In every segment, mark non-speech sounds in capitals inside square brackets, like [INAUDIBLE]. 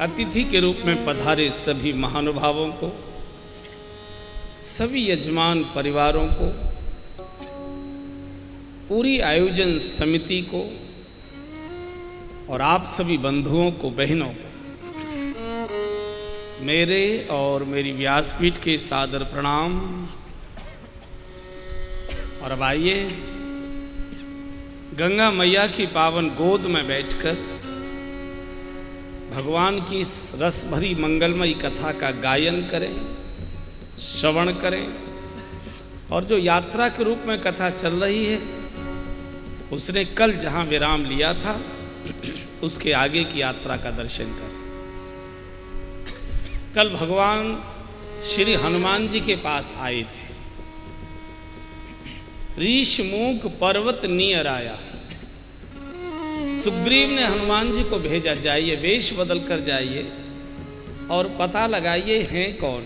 अतिथि के रूप में पधारे सभी महानुभावों को, सभी यजमान परिवारों को, पूरी आयोजन समिति को और आप सभी बंधुओं को, बहनों को, मेरे और मेरी व्यासपीठ के सादर प्रणाम। और अब आइए, गंगा मैया की पावन गोद में बैठकर भगवान की इस रस भरी मंगलमयी कथा का गायन करें, श्रवण करें। और जो यात्रा के रूप में कथा चल रही है, उसने कल जहाँ विराम लिया था, उसके आगे की यात्रा का दर्शन करें। कल भगवान श्री हनुमान जी के पास आए थे। ऋष मूक पर्वत नियर आया। सुग्रीव ने हनुमान जी को भेजा, जाइए, वेश बदल कर जाइए और पता लगाइए हैं कौन।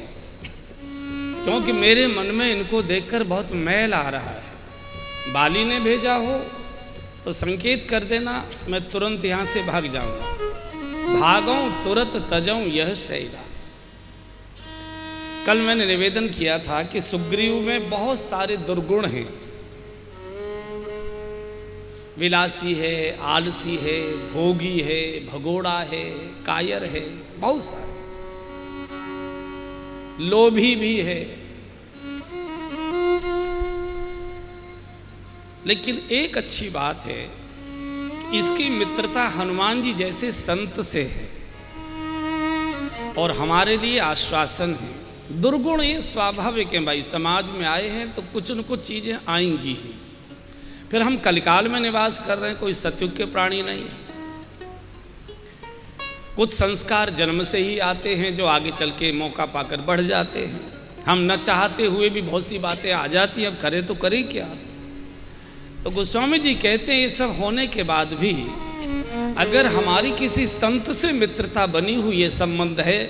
क्योंकि मेरे मन में इनको देखकर बहुत मैल आ रहा है। बाली ने भेजा हो तो संकेत कर देना, मैं तुरंत यहाँ से भाग जाऊँगा। भागो, तुरंत तजऊं यह शैला। कल मैंने निवेदन किया था कि सुग्रीव में बहुत सारे दुर्गुण हैं। विलासी है, आलसी है, भोगी है, भगोड़ा है, कायर है, बहुत सारे। लोभी भी है। लेकिन एक अच्छी बात है, इसकी मित्रता हनुमान जी जैसे संत से है और हमारे लिए आश्वासन है। दुर्गुण ये स्वाभाविक है भाई, समाज में आए हैं तो कुछ न कुछ चीज़ें आएँगी ही। फिर हम कलिकाल में निवास कर रहे हैं, कोई सत्युग के प्राणी नहीं है। कुछ संस्कार जन्म से ही आते हैं, जो आगे चल के मौका पाकर बढ़ जाते हैं। हम न चाहते हुए भी बहुत सी बातें आ जाती हैं, अब करें तो करें क्या? तो गोस्वामी जी कहते हैं, ये सब होने के बाद भी अगर हमारी किसी संत से मित्रता बनी हुई है संबंध है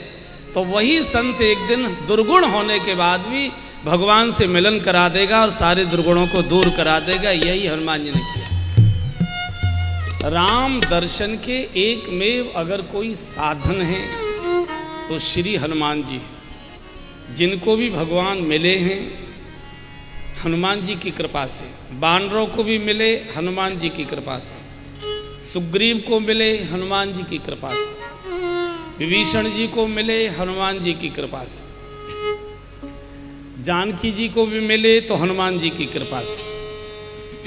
तो वही संत एक दिन दुर्गुण होने के बाद भी भगवान से मिलन करा देगा और सारे दुर्गुणों को दूर करा देगा, यही हनुमान जी ने किया। राम दर्शन के एक में अगर कोई साधन है तो श्री हनुमान जी जिनको भी भगवान मिले हैं, हनुमान जी की कृपा से। बानरों को भी मिले, हनुमान जी की कृपा से। सुग्रीव को मिले, हनुमान जी की कृपा से। विभीषण जी को मिले, हनुमान जी की कृपा से। जानकी जी को भी मिले तो हनुमान जी की कृपा से।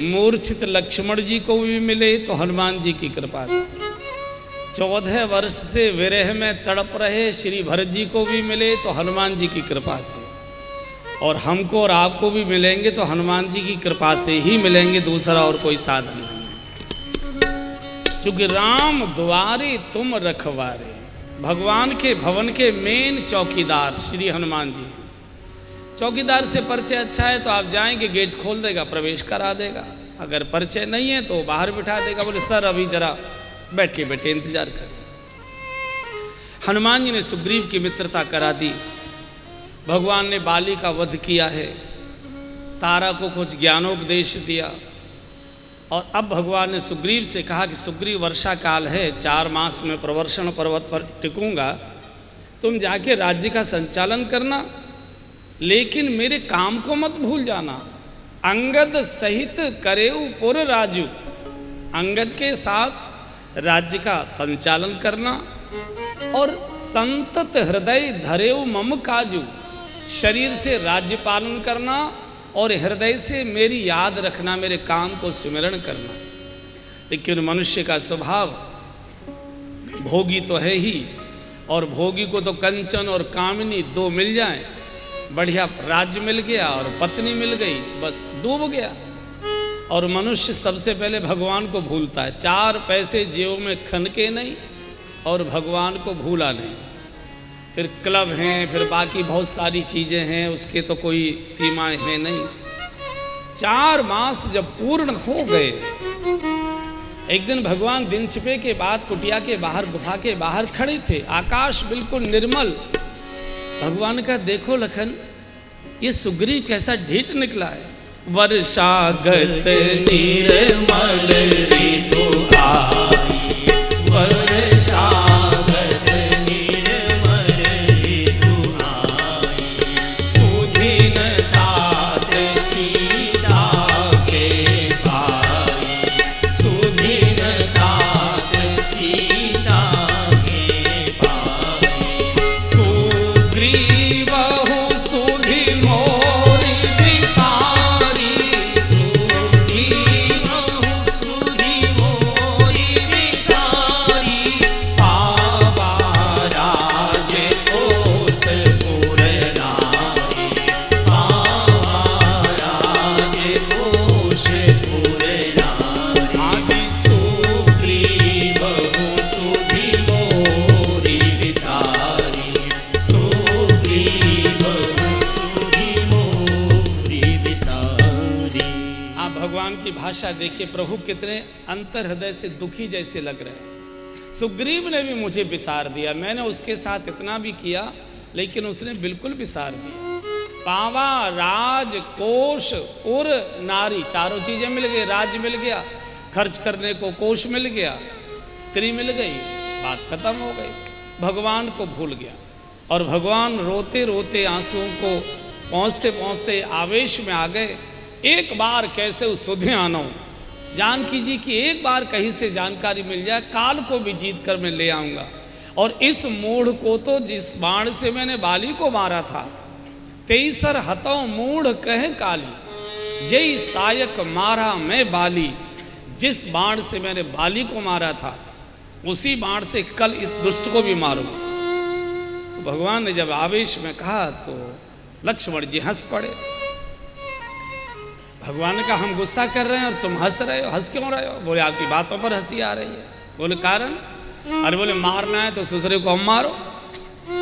मूर्छित लक्ष्मण जी को भी मिले तो हनुमान जी की कृपा से। चौदह वर्ष से विरह में तड़प रहे श्री भरत जी को भी मिले तो हनुमान जी की कृपा से। और हमको और आपको भी मिलेंगे तो हनुमान जी की कृपा से ही मिलेंगे, दूसरा और कोई साधन नहीं चूँकि राम द्वारे तुम रखवारे, भगवान के भवन के मेन चौकीदार श्री हनुमान जी। चौकीदार से परिचय अच्छा है तो आप जाएँगे, गेट खोल देगा, प्रवेश करा देगा। अगर परिचय नहीं है तो बाहर बिठा देगा, बोले, सर, अभी जरा बैठिए बैठे इंतज़ार करिए। हनुमान जी ने सुग्रीव की मित्रता करा दी। भगवान ने बाली का वध किया है, तारा को कुछ ज्ञानोपदेश दिया। और अब भगवान ने सुग्रीव से कहा कि, सुग्रीव, वर्षा काल है, चार मास में प्रवर्षण पर्वत पर टिकूँगा। तुम जाके राज्य का संचालन करना लेकिन मेरे काम को मत भूल जाना। अंगद सहित करेऊ पुर राजू। अंगद के साथ राज्य का संचालन करना और संतत हृदय धरेऊ मम काजू। शरीर से राज्य पालन करना और हृदय से मेरी याद रखना, मेरे काम को सुमिरण करना। लेकिन मनुष्य का स्वभाव भोगी तो है ही, और भोगी को तो कंचन और कामिनी दो मिल जाए। बढ़िया राज्य मिल गया और पत्नी मिल गई, बस डूब गया। और मनुष्य सबसे पहले भगवान को भूलता है। चार पैसे जेब में खनके नहीं और भगवान को भूला नहीं। फिर क्लब हैं, फिर बाकी बहुत सारी चीज़ें हैं, उसके तो कोई सीमाएँ हैं नहीं। चार मास जब पूर्ण हो गए, एक दिन भगवान दिन छिपे के बाद कुटिया के बाहर, गुफा के बाहर खड़े थे। आकाश बिल्कुल निर्मल भगवान का देखो लखन ये सुग्रीव कैसा ढीठ निकला है। वर्षागत निर्मल ऋतु आई। देखिए प्रभु कितने अंतर हृदय से दुखी जैसे लग रहे हैं। सुग्रीव ने भी मुझे विसार दिया। मैंने उसके साथ इतना भी किया, लेकिन उसने बिल्कुल विसार दिया। पावा, राज, कोष, उर, नारी, चारों चीज़ें मिल गई। राज्य मिल गया, खर्च करने को कोष मिल गया, स्त्री मिल गई, बात खत्म हो गई। भगवान को भूल गया। और भगवान रोते रोते आंसुओं को पहुँचते पहुँचते आवेश में आ गए। एक बार कैसे उस सुधे आना जानकी जी की एक बार कहीं से जानकारी मिल जाए, काल को भी जीत कर मैं ले आऊँगा। और इस मूढ़ को तो जिस बाण से मैंने बाली को मारा था, तेईसर हतो मूढ़ कहे काली, जय सायक मारा मैं बाली। जिस बाण से मैंने बाली को मारा था, उसी बाण से कल इस दुष्ट को भी मारूं। तो भगवान ने जब आवेश में कहा तो लक्ष्मण जी हंस पड़े। भगवान का हम गुस्सा कर रहे हैं और तुम हंस रहे हो, हंस क्यों रहे हो? बोले, आपकी बातों पर हँसी आ रही है। बोले, कारण? अरे बोले, मारना है तो दूसरे को हम मारो।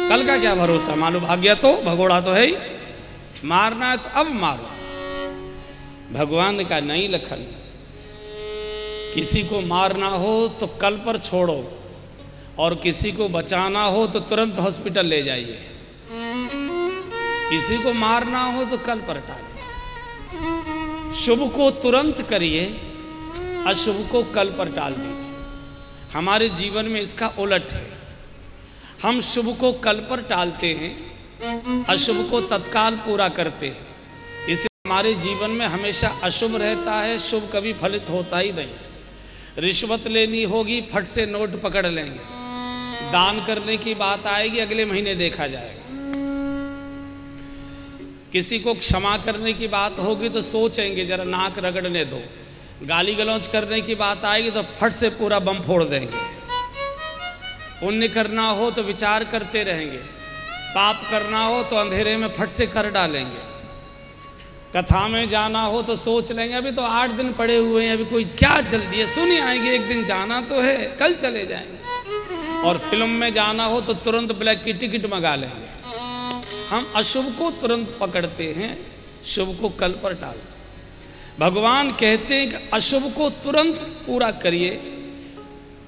कल का क्या भरोसा? मानो भाग्य तो भगोड़ा तो है ही। मारना है तो अब मारो। भगवान का नहीं लखन। किसी को मारना हो तो कल पर छोड़ो, और किसी को बचाना हो तो तुरंत हॉस्पिटल ले जाइए। किसी को मारना हो तो कल पर टालिए शुभ को तुरंत करिए, अशुभ को कल पर टाल दीजिए। हमारे जीवन में इसका उलट है। हम शुभ को कल पर टालते हैं, अशुभ को तत्काल पूरा करते हैं। इसे हमारे जीवन में हमेशा अशुभ रहता है, शुभ कभी फलित होता ही नहीं। रिश्वत लेनी होगी, फट से नोट पकड़ लेंगे। दान करने की बात आएगी, अगले महीने देखा जाएगा। किसी को क्षमा करने की बात होगी तो सोचेंगे, जरा नाक रगड़ने दो। गाली गलौज करने की बात आएगी तो फट से पूरा बम फोड़ देंगे। पुण्य करना हो तो विचार करते रहेंगे। पाप करना हो तो अंधेरे में फट से कर डालेंगे। कथा में जाना हो तो सोच लेंगे, अभी तो आठ दिन पड़े हुए हैं, अभी कोई क्या जल्दी है? सुनी आएँगे, एक दिन जाना तो है, कल चले जाएँगे। और फ़िल्म में जाना हो तो तुरंत ब्लैक की टिकट मंगा लेंगे। हम अशुभ को तुरंत पकड़ते हैं, शुभ को कल पर टालते भगवान कहते हैं कि अशुभ को तुरंत पूरा करिए,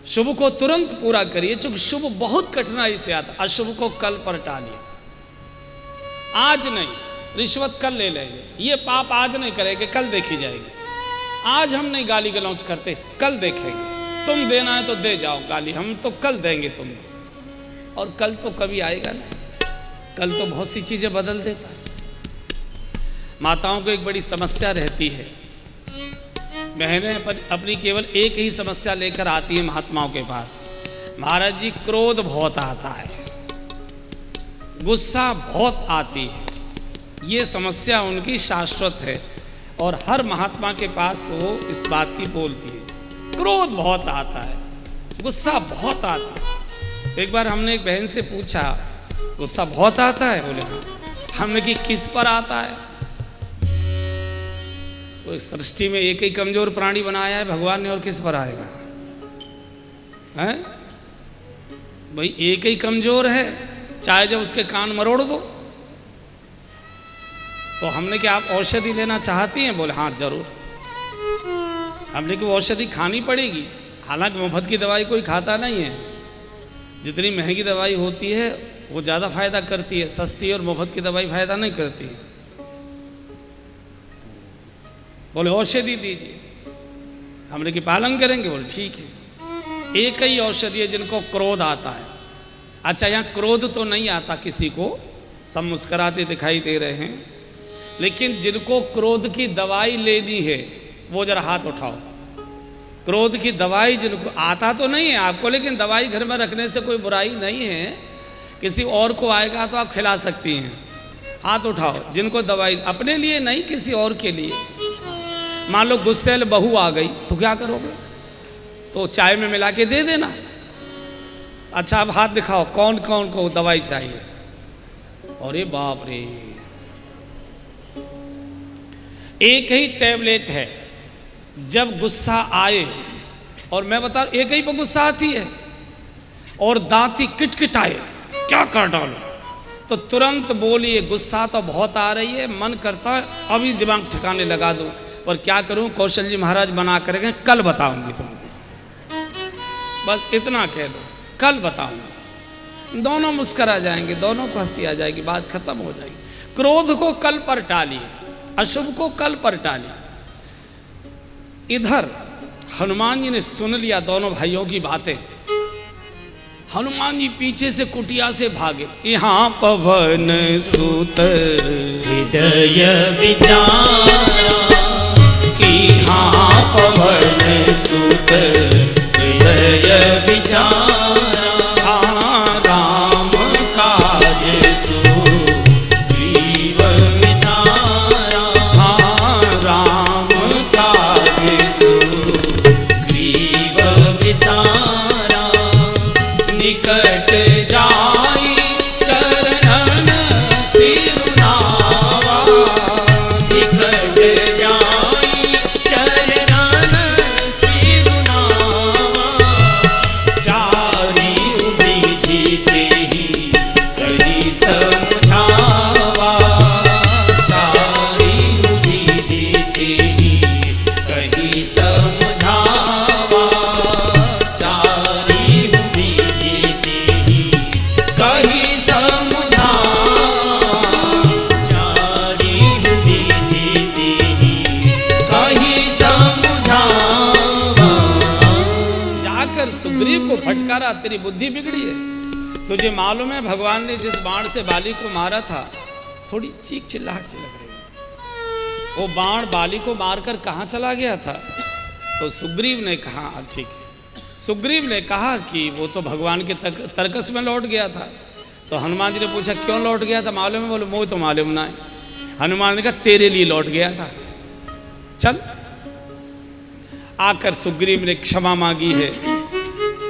शुभ को तुरंत पूरा करिए क्योंकि शुभ बहुत कठिनाई से आता अशुभ को कल पर टालिए। आज नहीं, रिश्वत कल ले लेंगे। ये पाप आज नहीं करेंगे, कल देखी जाएगी। आज हम नहीं गाली गलौच करते, कल देखेंगे। तुम देना है तो दे जाओ, गाली हम तो कल देंगे तुम और कल तो कभी आएगा नहीं। कल तो बहुत सी चीज़ें बदल देता है। माताओं को एक बड़ी समस्या रहती है। बहनें अपनी केवल एक ही समस्या लेकर आती है महात्माओं के पास। महाराज जी, क्रोध बहुत आता है। गुस्सा बहुत आती है। ये समस्या उनकी शाश्वत है और हर महात्मा के पास वो इस बात की बोलती है। क्रोध बहुत आता है। गुस्सा बहुत आता है। एक बार हमने एक बहन से पूछा गुस्सा बहुत आता है, बोले हमने कि किस पर आता है? तो सृष्टि में एक ही कमज़ोर प्राणी बनाया है, भगवान ने और किस पर आएगा? है? भाई, एक ही कमज़ोर है, चाहे जब उसके कान मरोड़ दो। तो हमने कि आप औषधि लेना चाहती हैं? बोले हाँ ज़रूर। हमने कि वो औषधि खानी पड़ेगी। हालाँकि मुफ़्त की दवाई कोई खाता नहीं है। जितनी महँगी दवाई होती है वो ज़्यादा फ़ायदा करती है, सस्ती और मुफ़्त की दवाई फ़ायदा नहीं करती। बोले, औषधि दीजिए। हमने की पालन करेंगे? बोले, ठीक है। एक ही औषधि है जिनको क्रोध आता है। अच्छा यहाँ क्रोध तो नहीं आता किसी को, सब मुस्कराते दिखाई दे रहे हैं। लेकिन जिनको क्रोध की दवाई लेनी है, वो जरा हाथ उठाओ। क्रोध की दवाई जिनको आता तो नहीं है आपको, लेकिन दवाई घर में रखने से कोई बुराई नहीं है। किसी और को आएगा तो आप खिला सकती हैं। हाथ उठाओ, जिनको दवाई अपने लिए नहीं, किसी और के लिए। मान लो गुस्सेल बहू आ गई तो क्या करोगे? तो चाय में मिला के दे देना। अच्छा अब हाथ दिखाओ, कौन कौन को दवाई चाहिए? अरे बाप रे। एक ही टैबलेट है। जब गुस्सा आए, और मैं बता, एक ही पर गुस्सा आती है, और दांती किटकिटाए। क्या कर डालो? तो तुरंत बोलिए गुस्सा तो बहुत आ रही है, मन करता है, अभी दिमाग ठिकाने लगा दो। पर क्या करूँ? कौशल जी महाराज बना करेंगे, कल बताऊँगी तुमको। बस इतना कह दो, कल बताऊँगी। दोनों मुस्करा जाएँगे, दोनों को हँसी आ जाएगी, बात खत्म हो जाएगी। क्रोध को कल पर टालिए अशुभ को कल पर टालिए इधर हनुमान जी ने सुन लिया दोनों भाइयों की बातें। हनुमान जी पीछे से कुटिया से भागे। यहाँ पवन सुत हृदय विचार। यहाँ पवन सुत हृदय विचारा। तेरी बुद्धि बिगड़ी है। तुझे मालूम है भगवान ने जिस बाण से बाली को मारा था थोड़ी चीख चिल्लाहट सी लग रही है। वो बाण बाली को मारकर कहाँ चला गया था? तो सुग्रीव ने कहा अब ठीक है। सुग्रीव ने कहा कि वो तो भगवान के तक, तर्कस में लौट गया था। तो हनुमान जी ने पूछा क्यों लौट गया था? मालूम है? बोले मोह तो मालूम ना है। हनुमान ने कहा तेरे लिए लौट गया था। चल। आकर सुग्रीव ने क्षमा मांगी है।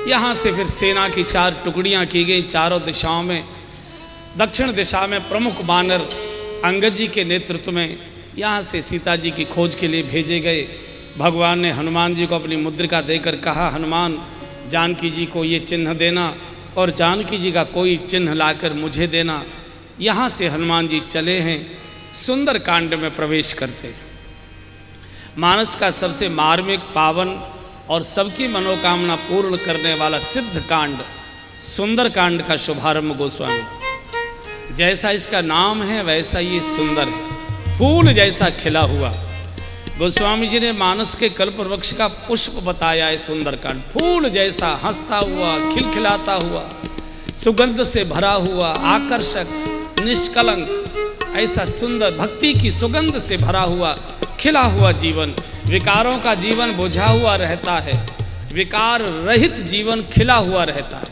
यहाँ से फिर सेना की चार टुकड़ियाँ की गई चारों दिशाओं में। दक्षिण दिशा में प्रमुख बानर अंगद जी के नेतृत्व में यहाँ से सीता जी की खोज के लिए भेजे गए। भगवान ने हनुमान जी को अपनी मुद्रिका देकर कहा, हनुमान, जानकी जी को ये चिन्ह देना और जानकी जी का कोई चिन्ह लाकर मुझे देना। यहाँ से हनुमान जी चले हैं, सुंदर कांड में प्रवेश करते। मानस का सबसे मार्मिक पावन और सबकी मनोकामना पूर्ण करने वाला सिद्ध कांड, सुंदर कांड का शुभारंभ गोस्वामी जी। जैसा इसका नाम है, वैसा ये सुंदर है। फूल जैसा खिला हुआ। गोस्वामी जी ने मानस के कल्प वृक्ष का पुष्प बताया है सुंदर कांड। फूल जैसा हंसता हुआ, खिलखिलाता हुआ, सुगंध से भरा हुआ, आकर्षक, निष्कलंक, ऐसा सुंदर, भक्ति की सुगंध से भरा हुआ, खिला हुआ जीवन। विकारों का जीवन बुझा हुआ रहता है। विकार रहित जीवन खिला हुआ रहता है।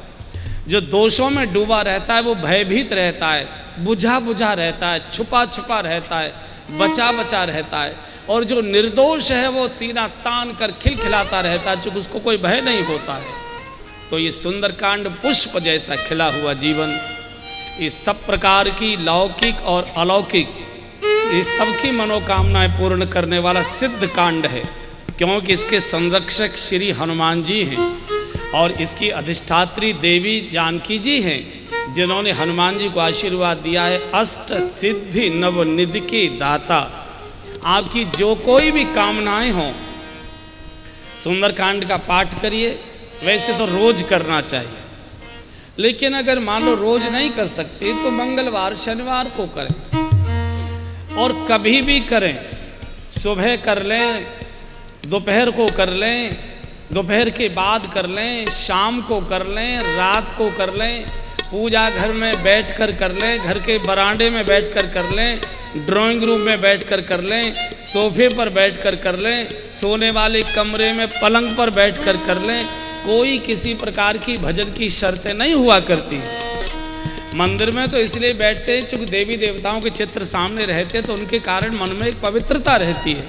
जो दोषों में डूबा रहता है, वो भयभीत रहता है बुझा बुझा रहता है छुपा छुपा रहता है बचा बचा रहता है। और जो निर्दोष है, वो सीना तान कर खिलखिलाता रहता है, चूँकि उसको कोई भय नहीं होता है। तो ये सुंदरकांड पुष्प जैसा खिला हुआ जीवन, इस सब प्रकार की लौकिक और अलौकिक ये सबकी मनोकामनाएँ पूर्ण करने वाला सिद्ध कांड है, क्योंकि इसके संरक्षक श्री हनुमान जी हैं और इसकी अधिष्ठात्री देवी जानकी जी हैं, जिन्होंने हनुमान जी को आशीर्वाद दिया है अष्ट सिद्धि नव निधि के दाता। आपकी जो कोई भी कामनाएँ हों, सुंदरकांड का पाठ करिए, वैसे तो रोज करना चाहिए। लेकिन अगर मान लो रोज नहीं कर सकते तो मंगलवार, शनिवार को करें। और कभी भी करें सुबह कर लें दोपहर को कर लें दोपहर के बाद कर लें शाम को कर लें रात को कर लें पूजा घर में बैठ कर लें घर के बरांडे में बैठ कर लें ड्राइंग रूम में बैठ कर लें सोफे पर बैठ कर लें सोने वाले कमरे में पलंग पर बैठ कर कर लें कोई किसी प्रकार की भजन की शर्तें नहीं हुआ करती मंदिर में तो इसलिए बैठते हैं, चूँकि देवी देवताओं के चित्र सामने रहते हैं तो उनके कारण मन में एक पवित्रता रहती है।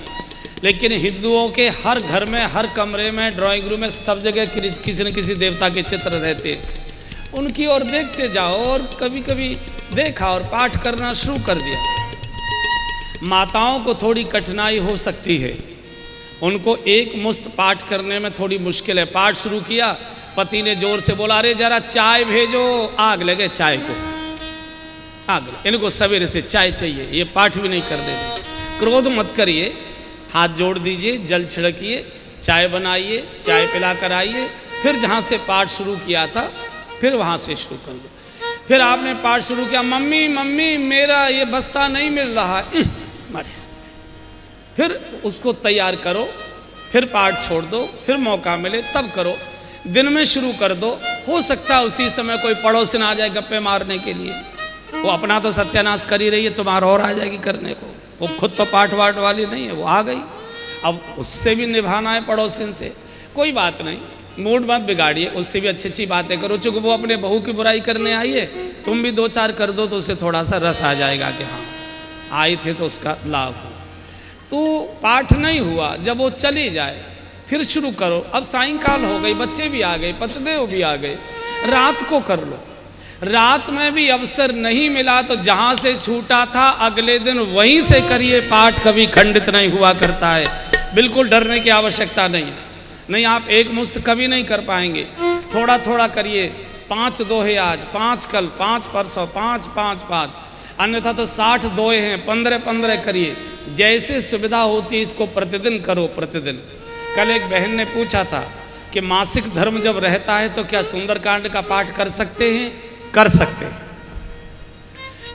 लेकिन हिंदुओं के हर घर में, हर कमरे में ड्राइंग रूम में सब जगह किसी न किसी देवता के चित्र रहते हैं। उनकी ओर देखते जाओ और कभी कभी देखा और पाठ करना शुरू कर दिया। माताओं को थोड़ी कठिनाई हो सकती है। उनको एक मुस्त पाठ करने में थोड़ी मुश्किल है। पाठ शुरू किया पति ने ज़ोर से बोला, अरे जरा चाय भेजो। आग लगे चाय को। आग लगे। इनको सवेरे से चाय चाहिए, ये पाठ भी नहीं कर देते क्रोध मत करिए, हाथ जोड़ दीजिए, जल छिड़किए, चाय बनाइए, चाय पिला कर आइए। फिर जहाँ से पाठ शुरू किया था, फिर वहाँ से शुरू कर दो। फिर आपने पाठ शुरू किया, मम्मी मम्मी, मेरा ये बस्ता नहीं मिल रहा है। मरे फिर उसको तैयार करो, फिर पाठ छोड़ दो, फिर मौका मिले, तब करो। दिन में शुरू कर दो। हो सकता है उसी समय कोई पड़ोसन आ जाए गप्पे मारने के लिए। वो अपना तो सत्यानाश कर ही रही है, तुम्हारा और आ जाएगी करने को। वो खुद तो पाठ वाट वाली नहीं है, वो आ गई। अब उससे भी निभाना है पड़ोसिन से। कोई बात नहीं, मूड मत बिगाड़िए, उससे भी अच्छी अच्छी बातें करो। चूँकि वो अपने बहू की बुराई करने आई है, तुम भी दो चार कर दो तो उसे थोड़ा सा रस आ जाएगा कि हाँ आए थे तो उसका लाभ हो। तो पाठ नहीं हुआ, जब वो चली जाए फिर शुरू करो। अब सायंकाल हो गई, बच्चे भी आ गए, पतदेव भी आ गए। रात को कर लो। रात में भी अवसर नहीं मिला तो जहाँ से छूटा था, अगले दिन वहीं से करिए पाठ। कभी खंडित नहीं हुआ करता है। बिल्कुल डरने की आवश्यकता नहीं है। नहीं, आप एक मुस्त कभी नहीं कर पाएँगे। थोड़ा थोड़ा करिए। पाँच दोहे आज, पाँच कल, पाँच परसों, पाँच पाँच पाँच अन्यथा तो साठ दोहे हैं पंद्रह पंद्रह करिए। जैसे सुविधा होती है, इसको प्रतिदिन करो, प्रतिदिन। कल एक बहन ने पूछा था कि मासिक धर्म जब रहता है तो क्या सुंदरकांड का पाठ कर सकते हैं? कर सकते हैं।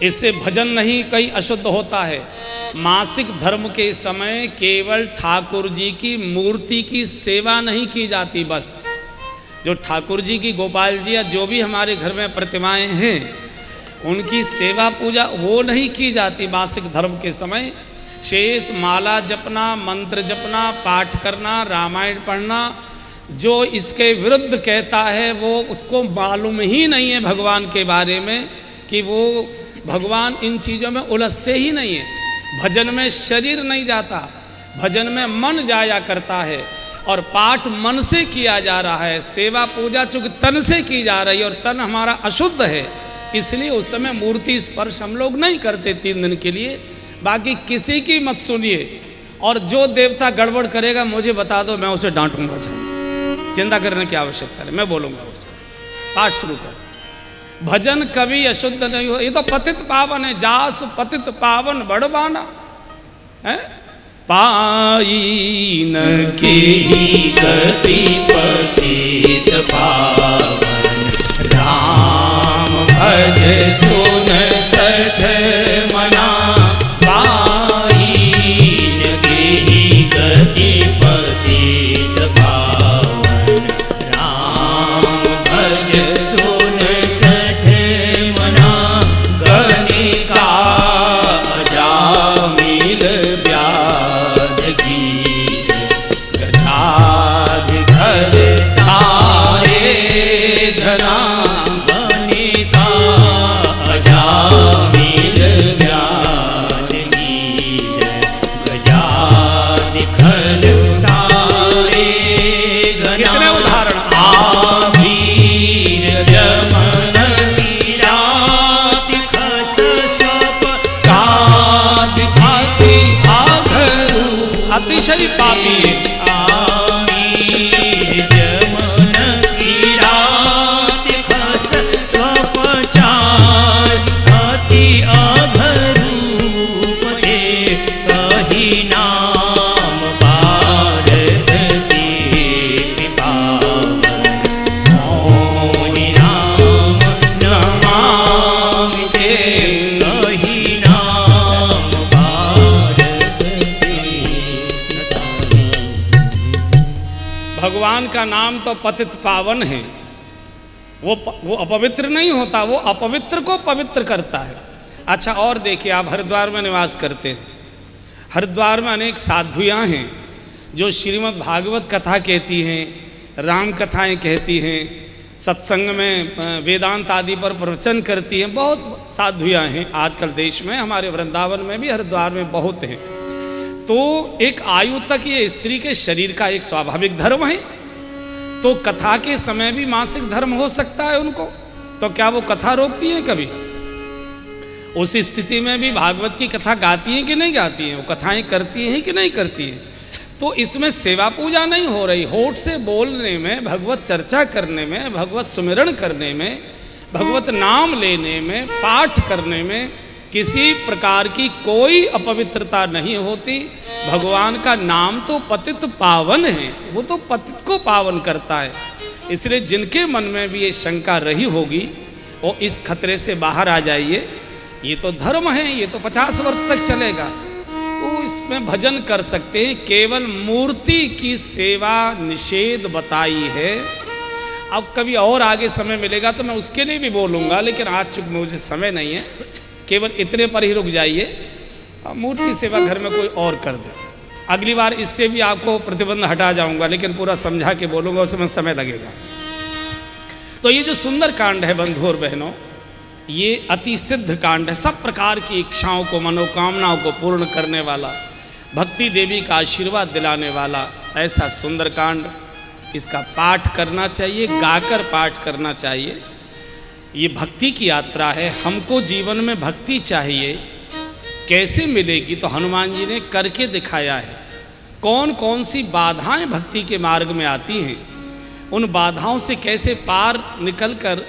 इससे भजन नहीं, कहीं अशुद्ध होता है। मासिक धर्म के समय केवल ठाकुर जी की मूर्ति की सेवा नहीं की जाती बस। जो ठाकुर जी की, गोपाल जी या जो भी हमारे घर में प्रतिमाएँ हैं, उनकी सेवा पूजा वो नहीं की जाती मासिक धर्म के समय। शेष माला जपना, मंत्र जपना, पाठ करना, रामायण पढ़ना, जो इसके विरुद्ध कहता है, वो उसको मालूम ही नहीं है भगवान के बारे में कि वो भगवान इन चीज़ों में उलझते ही नहीं है। भजन में शरीर नहीं जाता, भजन में मन जाया करता है और पाठ मन से किया जा रहा है, सेवा पूजा चूँकि तन से की जा रही है और तन हमारा अशुद्ध है, इसलिए उस समय मूर्ति स्पर्श हम लोग नहीं करते तीन दिन के लिए। बाकी किसी की मत सुनिए। और जो देवता गड़बड़ करेगा, मुझे बता दो, मैं उसे डांटूँगा जाऊँ चिंता करने की आवश्यकता है मैं बोलूँगा उसको। पाठ शुरू कर। भजन कभी अशुद्ध नहीं हो, ये तो पतित पावन है, जास पतित पावन, बड़बाना। है? पाई न के गति पतित पावन। राम भज सुन सठ तो पतित पावन है। वो वो अपवित्र नहीं होता, वो अपवित्र को पवित्र करता है। अच्छा और देखिए, आप हरिद्वार में निवास करते हैं। हरिद्वार में अनेक साधुयाँ हैं, जो श्रीमद् भागवत कथा कहती हैं, राम कथाएँ कहती हैं, सत्संग में वेदांत आदि पर प्रवचन करती हैं। बहुत साधुयाँ हैं, आजकल देश में, हमारे वृंदावन में भी हरिद्वार में बहुत हैं। तो एक आयु तक ये स्त्री के शरीर का एक स्वाभाविक धर्म है। तो कथा के समय भी मासिक धर्म हो सकता है उनको। तो क्या वो कथा रोकती है कभी? उस स्थिति में भी भागवत की कथा गाती हैं कि नहीं गाती हैं? वो कथाएँ करती हैं कि नहीं करती हैं? तो इसमें सेवा पूजा नहीं हो रही। होठ से बोलने में, भगवत चर्चा करने में, भगवत सुमिरण करने में, भगवत नाम लेने में, पाठ करने में किसी प्रकार की कोई अपवित्रता नहीं होती। भगवान का नाम तो पतित पावन है, वो तो पतित को पावन करता है। इसलिए जिनके मन में भी ये शंका रही होगी, वो इस खतरे से बाहर आ जाइए। ये तो धर्म है, ये तो पचास वर्ष तक चलेगा। वो इसमें भजन कर सकते हैं, केवल मूर्ति की सेवा निषेध बताई है। अब कभी और आगे समय मिलेगा तो मैं उसके लिए भी बोलूँगा, लेकिन आज चूँकि मुझे समय नहीं है केवल इतने पर ही रुक जाइए। मूर्ति सेवा घर में कोई और कर दे। अगली बार इससे भी आपको प्रतिबंध हटा जाऊँगा, लेकिन पूरा समझा के बोलूँगा उसमें समय लगेगा। तो ये जो सुंदर कांड है बंधु और बहनों, ये अति सिद्ध कांड है। सब प्रकार की इच्छाओं को, मनोकामनाओं को पूर्ण करने वाला, भक्ति देवी का आशीर्वाद दिलाने वाला ऐसा सुंदर कांड, इसका पाठ करना चाहिए, गाकर पाठ करना चाहिए। ये भक्ति की यात्रा है, हमको जीवन में भक्ति चाहिए। कैसे मिलेगी? तो हनुमान जी ने करके दिखाया है। कौन कौन सी बाधाएँ भक्ति के मार्ग में आती हैं? उन बाधाओं से कैसे पार निकलकर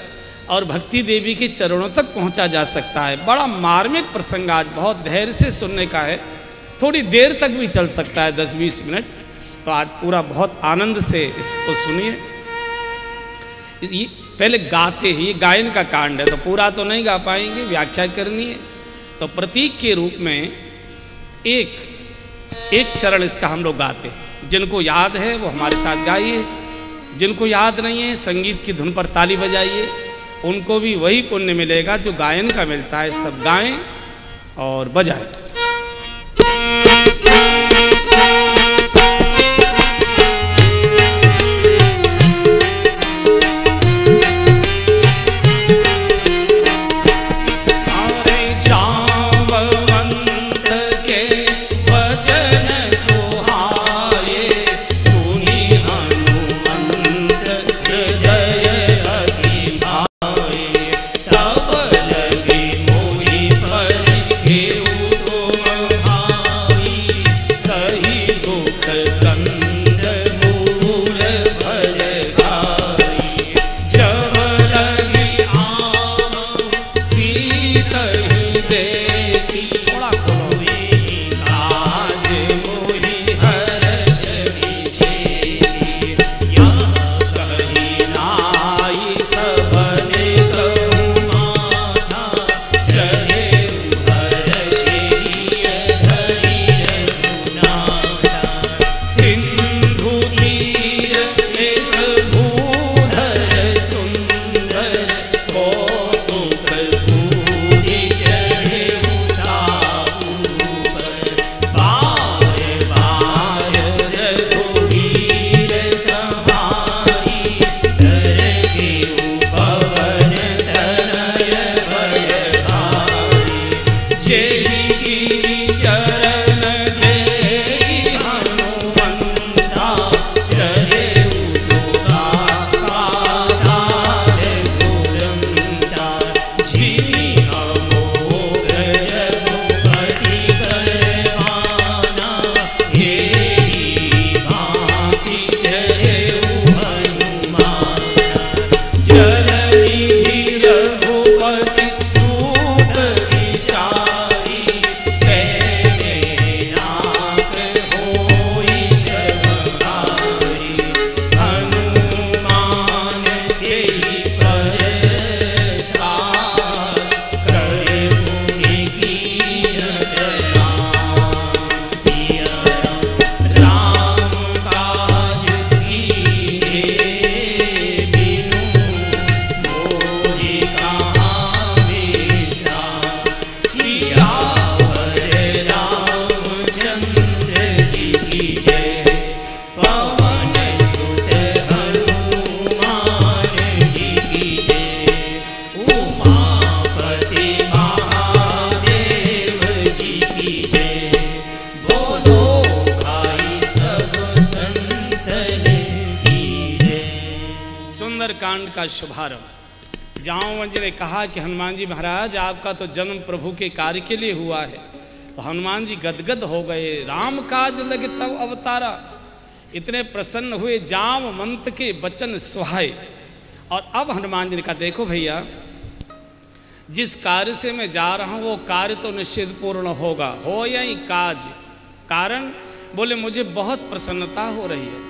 और भक्ति देवी के चरणों तक पहुँचा जा सकता है? बड़ा मार्मिक प्रसंग आज बहुत धैर्य से सुनने का है। थोड़ी देर तक भी चल सकता है दस बीस मिनट। तो आज पूरा बहुत आनंद से इसको सुनिए। पहले गाते ही, गायन का कांड है तो पूरा तो नहीं गा पाएँगे, व्याख्या करनी है। तो प्रतीक के रूप में एक एक चरण इसका हम लोग गाते हैं। जिनको याद है, वो हमारे साथ गाइए। जिनको याद नहीं है, संगीत की धुन पर ताली बजाइए। उनको भी वही पुण्य मिलेगा जो गायन का मिलता है, सब गाएँ और बजाएँ। शुभारंभ। जाओ जी ने कहा कि हनुमान जी महाराज, आपका तो जन्म प्रभु के कार्य के लिए हुआ है। तो हनुमान जी गदगद हो गए, राम काज लगे तब अवतारा। इतने प्रसन्न हुए, जाम मंत के वचन सुहाए। और अब हनुमान जी ने कहा, देखो भैया, जिस कार्य से मैं जा रहा हूँ, वो कार्य तो निश्चित पूर्ण होगा। हो या काज? कारण, बोले, मुझे बहुत प्रसन्नता हो रही है।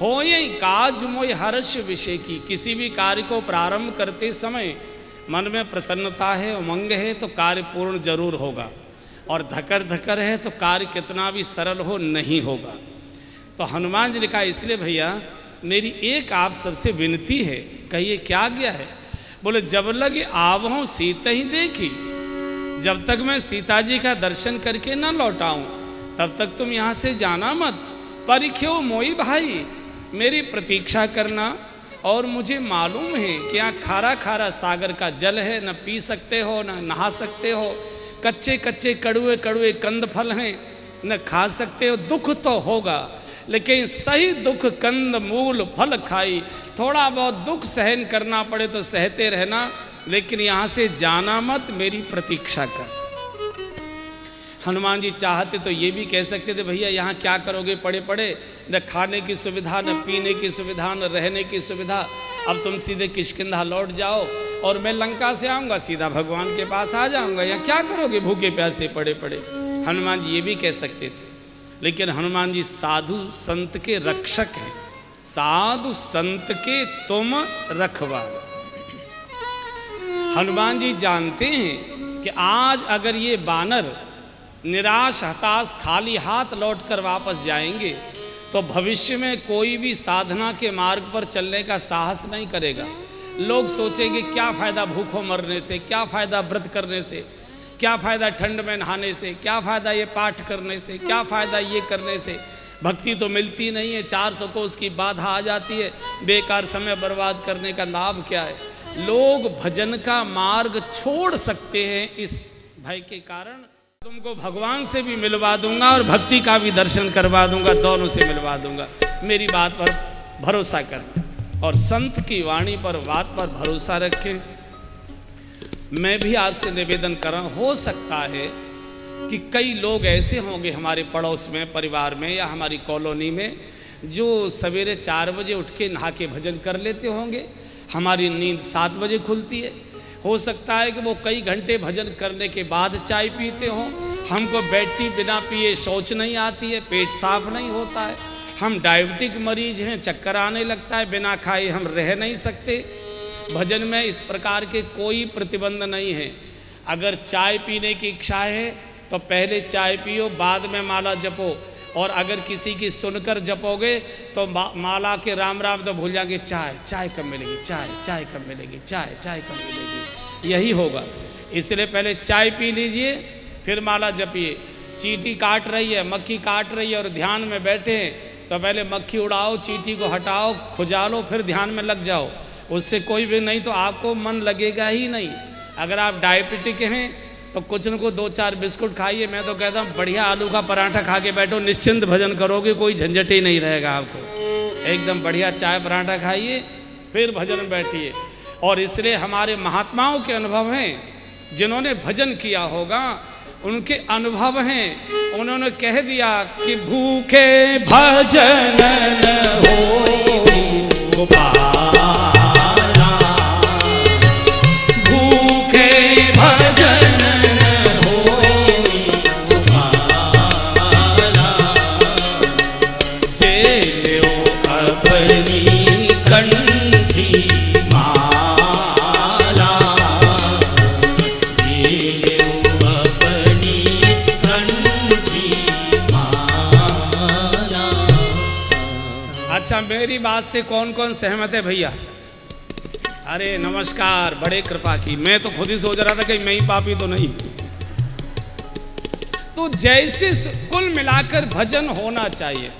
हो यही काज मोय हर्ष विषय की। किसी भी कार्य को प्रारंभ करते समय मन में प्रसन्नता है उमंग है तो कार्य पूर्ण ज़रूर होगा। और धकर धकर है तो कार्य कितना भी सरल हो नहीं होगा। तो हनुमान जी ने कहा, इसलिए भैया, मेरी एक आप सबसे विनती है, कहिए क्या गया है? बोले, जब लगे आव आवहों सीता ही देखी। जब तक मैं सीता जी का दर्शन करके न लौटाऊं, तब तक तुम यहाँ से जाना मत। पर क्यों मोई भाई मेरी प्रतीक्षा करना और मुझे मालूम है कि यहाँ खारा खारा सागर का जल है, न पी सकते हो, न नहा सकते हो। कच्चे कच्चे कड़ुए कड़ुए कंद फल हैं, न खा सकते हो। दुख तो होगा, लेकिन सही दुख कंद मूल फल खाई। थोड़ा बहुत दुख सहन करना पड़े तो सहते रहना, लेकिन यहाँ से जाना मत, मेरी प्रतीक्षा कर। हनुमान जी चाहते तो ये भी कह सकते थे, भैया, यहाँ क्या करोगे? पड़े पड़े। न खाने की सुविधा, न पीने की सुविधा, न रहने की सुविधा। अब तुम सीधे किशकिंधा लौट जाओ और मैं लंका से आऊँगा, सीधा भगवान के पास आ जाऊँगा। या क्या करोगे? भूखे प्यासे, पड़े पड़े। हनुमान जी ये भी कह सकते थे। लेकिन हनुमान जी साधु संत के रक्षक हैं। साधु संत के तुम रखवार हनुमान जी जानते हैं कि आज अगर ये बानर निराश, हताश, खाली हाथ लौटकर वापस जाएँगे तो भविष्य में कोई भी साधना के मार्ग पर चलने का साहस नहीं करेगा। लोग सोचेंगे, क्या फ़ायदा भूखों मरने से, क्या फ़ायदा व्रत करने से, क्या फ़ायदा ठंड में नहाने से, क्या फ़ायदा ये पाठ करने से, क्या फ़ायदा ये करने से। भक्ति तो मिलती नहीं है, चार सौ को उसकी बाधा आ जाती है, बेकार समय बर्बाद करने का लाभ क्या है? लोग भजन का मार्ग छोड़ सकते हैं इस भय के कारण। तुमको भगवान से भी मिलवा दूँगा और भक्ति का भी दर्शन करवा दूँगा, दोनों से मिलवा दूँगा। मेरी बात पर भरोसा कर और संत की वाणी पर, बात पर भरोसा रखें। मैं भी आपसे निवेदन कर रहा हो सकता है कि कई लोग ऐसे होंगे हमारे पड़ोस में, परिवार में या हमारी कॉलोनी में, जो सवेरे चार बजे उठ के नहा के भजन कर लेते होंगे। हमारी नींद सात बजे खुलती है। हो सकता है कि वो कई घंटे भजन करने के बाद चाय पीते हों। हमको बैठी बिना पिए शौच नहीं आती है, पेट साफ़ नहीं होता है। हम डायबिटिक मरीज़ हैं, चक्कर आने लगता है, बिना खाए हम रह नहीं सकते। भजन में इस प्रकार के कोई प्रतिबंध नहीं है। अगर चाय पीने की इच्छा है तो पहले चाय पियो, बाद में माला जपो। और अगर किसी की सुनकर जपोगे तो माला के राम राम तो भूल जाएँगे, चाय चाय कब मिलेगी, चाय चाय कब मिलेगी, चाय चाय कब मिलेगी। यही होगा। इसलिए पहले चाय पी लीजिए, फिर माला जपिए। चीटी काट रही है, मक्खी काट रही है और ध्यान में बैठे हैं तो पहले मक्खी उड़ाओ, चीटी को हटाओ, खुजालो, फिर ध्यान में लग जाओ। उससे कोई भी नहीं तो आपको मन लगेगा ही नहीं। अगर आप डायबिटिक हैं तो कुछ न कुछ दो चार बिस्कुट खाइए। मैं तो कहता हूँ, बढ़िया आलू का पराठा खा के बैठो, निश्चिंत भजन करोगे, कोई झंझट ही नहीं रहेगा आपको। एकदम बढ़िया चाय पराठा खाइए, फिर भजन में बैठिए। और इसलिए हमारे महात्माओं के अनुभव हैं, जिन्होंने भजन किया होगा, उनके अनुभव हैं। उन्होंने कह दिया कि भूखे भजन हो गोपाला बात से कौन कौन सहमत है भैया? अरे नमस्कार, बड़े कृपा की। मैं तो खुद ही सोच रहा था कि मैं ही पापी तो नहीं तो जैसे कुल मिलाकर भजन होना चाहिए।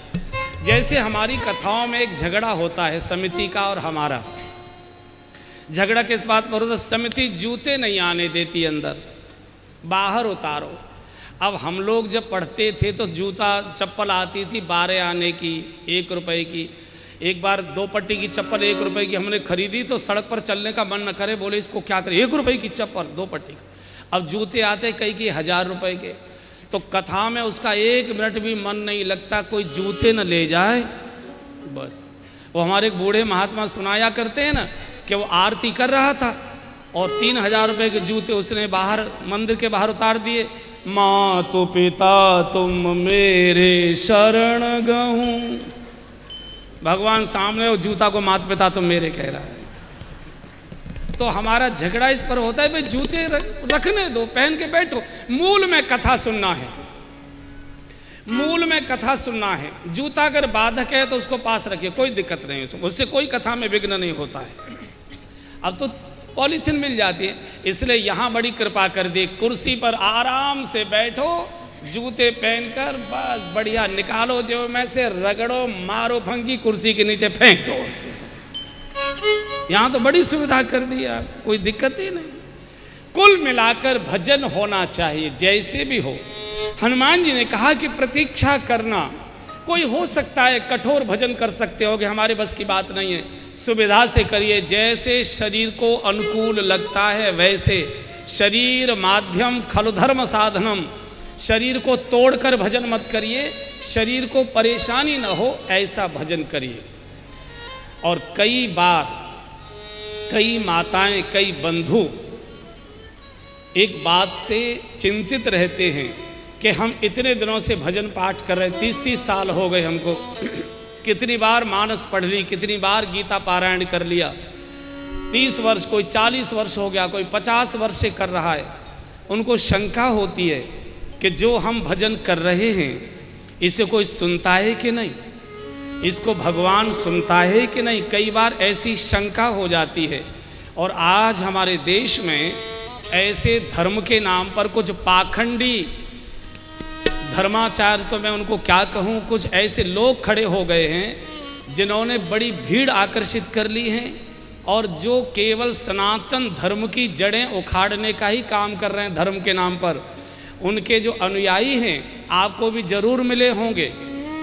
जैसे हमारी कथाओं में एक झगड़ा होता है समिति का और हमारा। झगड़ा किस बात पर होता समिति जूते नहीं आने देती अंदर। बाहर उतारो। अब हम लोग जब पढ़ते थे तो जूता, चप्पल आती थी बारह आने की, एक रुपए की। एक बार दो पट्टी की चप्पल एक रुपए की हमने खरीदी तो सड़क पर चलने का मन न करे, बोले, इसको क्या करें? एक रुपए की चप्पल, दो पट्टी अब जूते आते कई की हज़ार रुपए के। तो कथा में उसका एक मिनट भी मन नहीं लगता, कोई जूते न ले जाए। बस। वो हमारे बूढ़े महात्मा सुनाया करते हैं ना, कि वो आरती कर रहा था और तीन हज़ार रुपये के जूते उसने बाहर, मंदिर के बाहर उतार दिए। माँ तो पिता, तुम मेरे शरण गहूँ भगवान सामने वो जूता को मात पिता तो मेरे कह रहा है। तो हमारा झगड़ा इस पर होता है, भाई, जूते रखने दो, पहन के बैठो। मूल में कथा सुनना है। मूल में कथा सुनना है। जूता अगर बाधक है तो उसको पास रखिए, कोई दिक्कत नहीं उसको। उससे कोई कथा में विघ्न नहीं होता है। अब तो पॉलीथिन मिल जाती है, इसलिए यहाँ बड़ी कृपा कर दी, कुर्सी पर आराम से बैठो जूते पहनकर बस बढ़िया निकालो जो में से, रगड़ो, मारो फंकी कुर्सी के नीचे फेंक दो उसे। यहाँ तो बड़ी सुविधा कर दी आप कोई दिक्कत ही नहीं। कुल मिलाकर भजन होना चाहिए, जैसे भी हो। हनुमान जी ने कहा कि प्रतीक्षा करना, कोई हो सकता है कठोर भजन कर सकते हो कि हमारे बस की बात नहीं है। सुविधा से करिए, जैसे शरीर को अनुकूल लगता है, वैसे। शरीर माध्यम खलुधर्म साधनम शरीर को तोड़कर भजन मत करिए, शरीर को परेशानी न हो, ऐसा भजन करिए। और कई बार, कई माताएँ, कई बंधु एक बात से चिंतित रहते हैं कि हम इतने दिनों से भजन पाठ कर रहे तीस तीस साल हो गए हमको। [CLEARS THROAT] कितनी बार मानस पढ़ ली, कितनी बार गीता पारायण कर लिया। तीस वर्ष, कोई चालीस वर्ष हो गया, कोई पचास वर्ष से कर रहा है। उनको शंका होती है कि जो हम भजन कर रहे हैं, इसे कोई सुनता है कि नहीं? इसको भगवान सुनता है कि नहीं? कई बार ऐसी शंका हो जाती है। और आज हमारे देश में ऐसे धर्म के नाम पर कुछ पाखंडी धर्माचार्य तो मैं उनको क्या कहूँ? कुछ ऐसे लोग खड़े हो गए हैं, जिन्होंने बड़ी भीड़ आकर्षित कर ली है और जो केवल सनातन धर्म की जड़ें उखाड़ने का ही काम कर रहे हैं धर्म के नाम पर। उनके जो अनुयायी हैं, आपको भी ज़रूर मिले होंगे।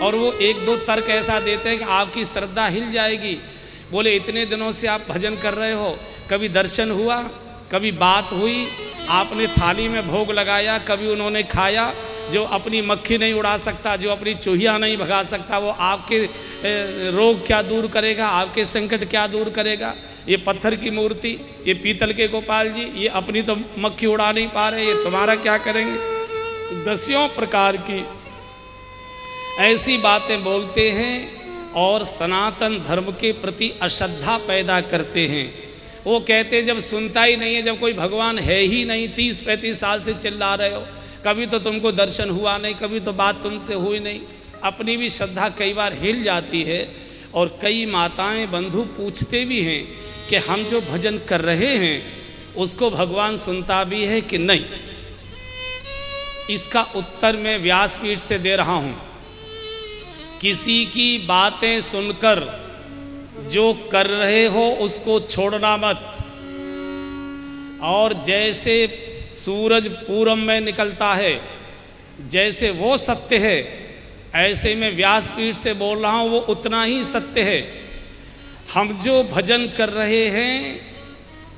और वो एक दो तर्क ऐसा देते हैं कि आपकी श्रद्धा हिल जाएगी। बोले, इतने दिनों से आप भजन कर रहे हो। कभी दर्शन हुआ, कभी बात हुई, आपने थाली में भोग लगाया, कभी उन्होंने खाया जो अपनी मक्खी नहीं उड़ा सकता, जो अपनी चूहिया नहीं भगा सकता, वो आपके रोग क्या दूर करेगा, आपके संकट क्या दूर करेगा? ये पत्थर की मूर्ति, ये पीतल के गोपाल जी, ये अपनी तो मक्खी उड़ा नहीं पा रहे, ये तुम्हारा क्या करेंगे? दसियों प्रकार की ऐसी बातें बोलते हैं और सनातन धर्म के प्रति अश्रद्धा पैदा करते हैं। वो कहते हैं, जब सुनता ही नहीं है, जब कोई भगवान है ही नहीं, तीस पैंतीस साल से चिल्ला रहे हो कभी तो तुमको दर्शन हुआ नहीं, कभी तो बात तुमसे हुई नहीं। अपनी भी श्रद्धा कई बार हिल जाती है और कई माताएँ बंधु पूछते भी हैं कि हम जो भजन कर रहे हैं, उसको भगवान सुनता भी है कि नहीं। इसका उत्तर मैं व्यासपीठ से दे रहा हूँ। किसी की बातें सुनकर जो कर रहे हो, उसको छोड़ना मत। और जैसे सूरज पूरब में निकलता है। जैसे वो सत्य है, ऐसे में व्यासपीठ से बोल रहा हूँ, वो उतना ही सत्य है। हम जो भजन कर रहे हैं,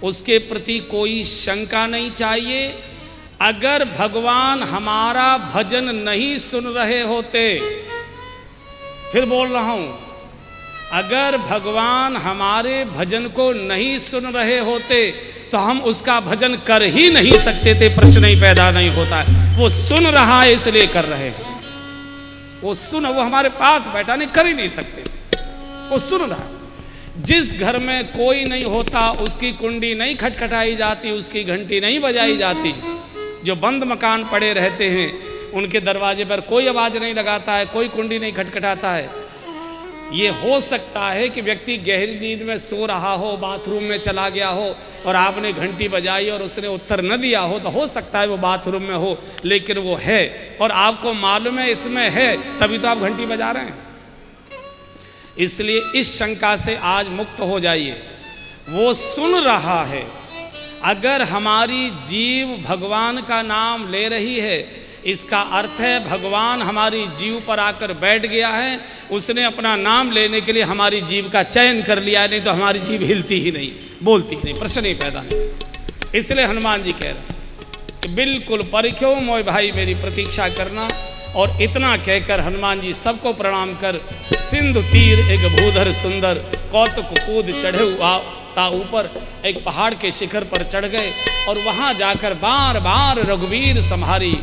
उसके प्रति कोई शंका नहीं चाहिए। अगर भगवान हमारा भजन नहीं सुन रहे होते, फिर बोल रहा हूँ, अगर भगवान हमारे भजन को नहीं सुन रहे होते तो हम उसका भजन कर ही नहीं सकते थे, प्रश्न ही पैदा नहीं होता। है वो सुन रहा है, इसलिए कर रहे हैं। वो सुन, वो हमारे पास बैठा नहीं, कर ही नहीं सकते। वो सुन रहा जिस घर में कोई नहीं होता, उसकी कुंडी नहीं खटखटाई जाती, उसकी घंटी नहीं बजाई जाती। जो बंद मकान पड़े रहते हैं, उनके दरवाजे पर कोई आवाज़ नहीं लगाता है, कोई कुंडी नहीं खटखटाता है। ये हो सकता है कि व्यक्ति गहरी नींद में सो रहा हो, बाथरूम में चला गया हो और आपने घंटी बजाई और उसने उत्तर न दिया हो तो हो सकता है वो बाथरूम में हो, लेकिन वो है और आपको मालूम है इसमें है, तभी तो आप घंटी बजा रहे हैं। इसलिए इस शंका से आज मुक्त हो जाइए। वो सुन रहा है, अगर हमारी जीव भगवान का नाम ले रही है इसका अर्थ है भगवान हमारी जीव पर आकर बैठ गया है। उसने अपना नाम लेने के लिए हमारी जीव का चयन कर लिया नहीं तो हमारी जीव हिलती ही नहीं, बोलती ही नहीं, प्रश्न ही पैदा नहीं। इसलिए हनुमान जी कह रहे कि बिल्कुल परिख्यो मोय भाई मेरी प्रतीक्षा करना और इतना कहकर हनुमान जी सबको प्रणाम कर, सिंधु तीर एक भूधर सुंदर, कौतुक कूद चढ़े ता ऊपर, एक पहाड़ के शिखर पर चढ़ गए और वहाँ जाकर बार बार रघुवीर संहारी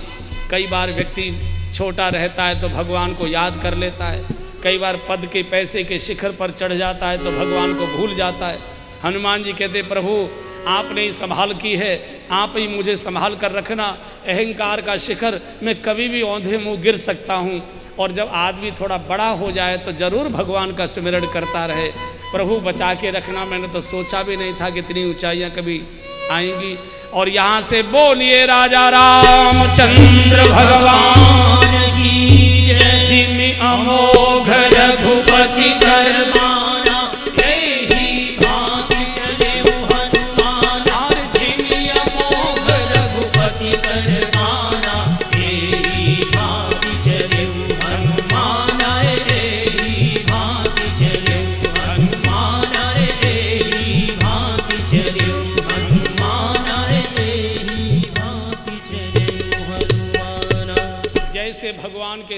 कई बार व्यक्ति छोटा रहता है तो भगवान को याद कर लेता है। कई बार पद के पैसे के शिखर पर चढ़ जाता है तो भगवान को भूल जाता है। हनुमान जी कहते, प्रभु, आपने ही संभाल की है, आप ही मुझे संभाल कर रखना। अहंकार का शिखर मैं कभी भी औंधे मुँह गिर सकता हूँ। और जब आदमी थोड़ा बड़ा हो जाए तो ज़रूर भगवान का सुमिरण करता रहे। प्रभु, बचा के रखना, मैंने तो सोचा भी नहीं था कि इतनी ऊंचाइयाँ कभी आएँगी। और यहाँ से बोलिए राजा रामचंद्र भगवान भगवान की जिमि अमोघ रघुपति कर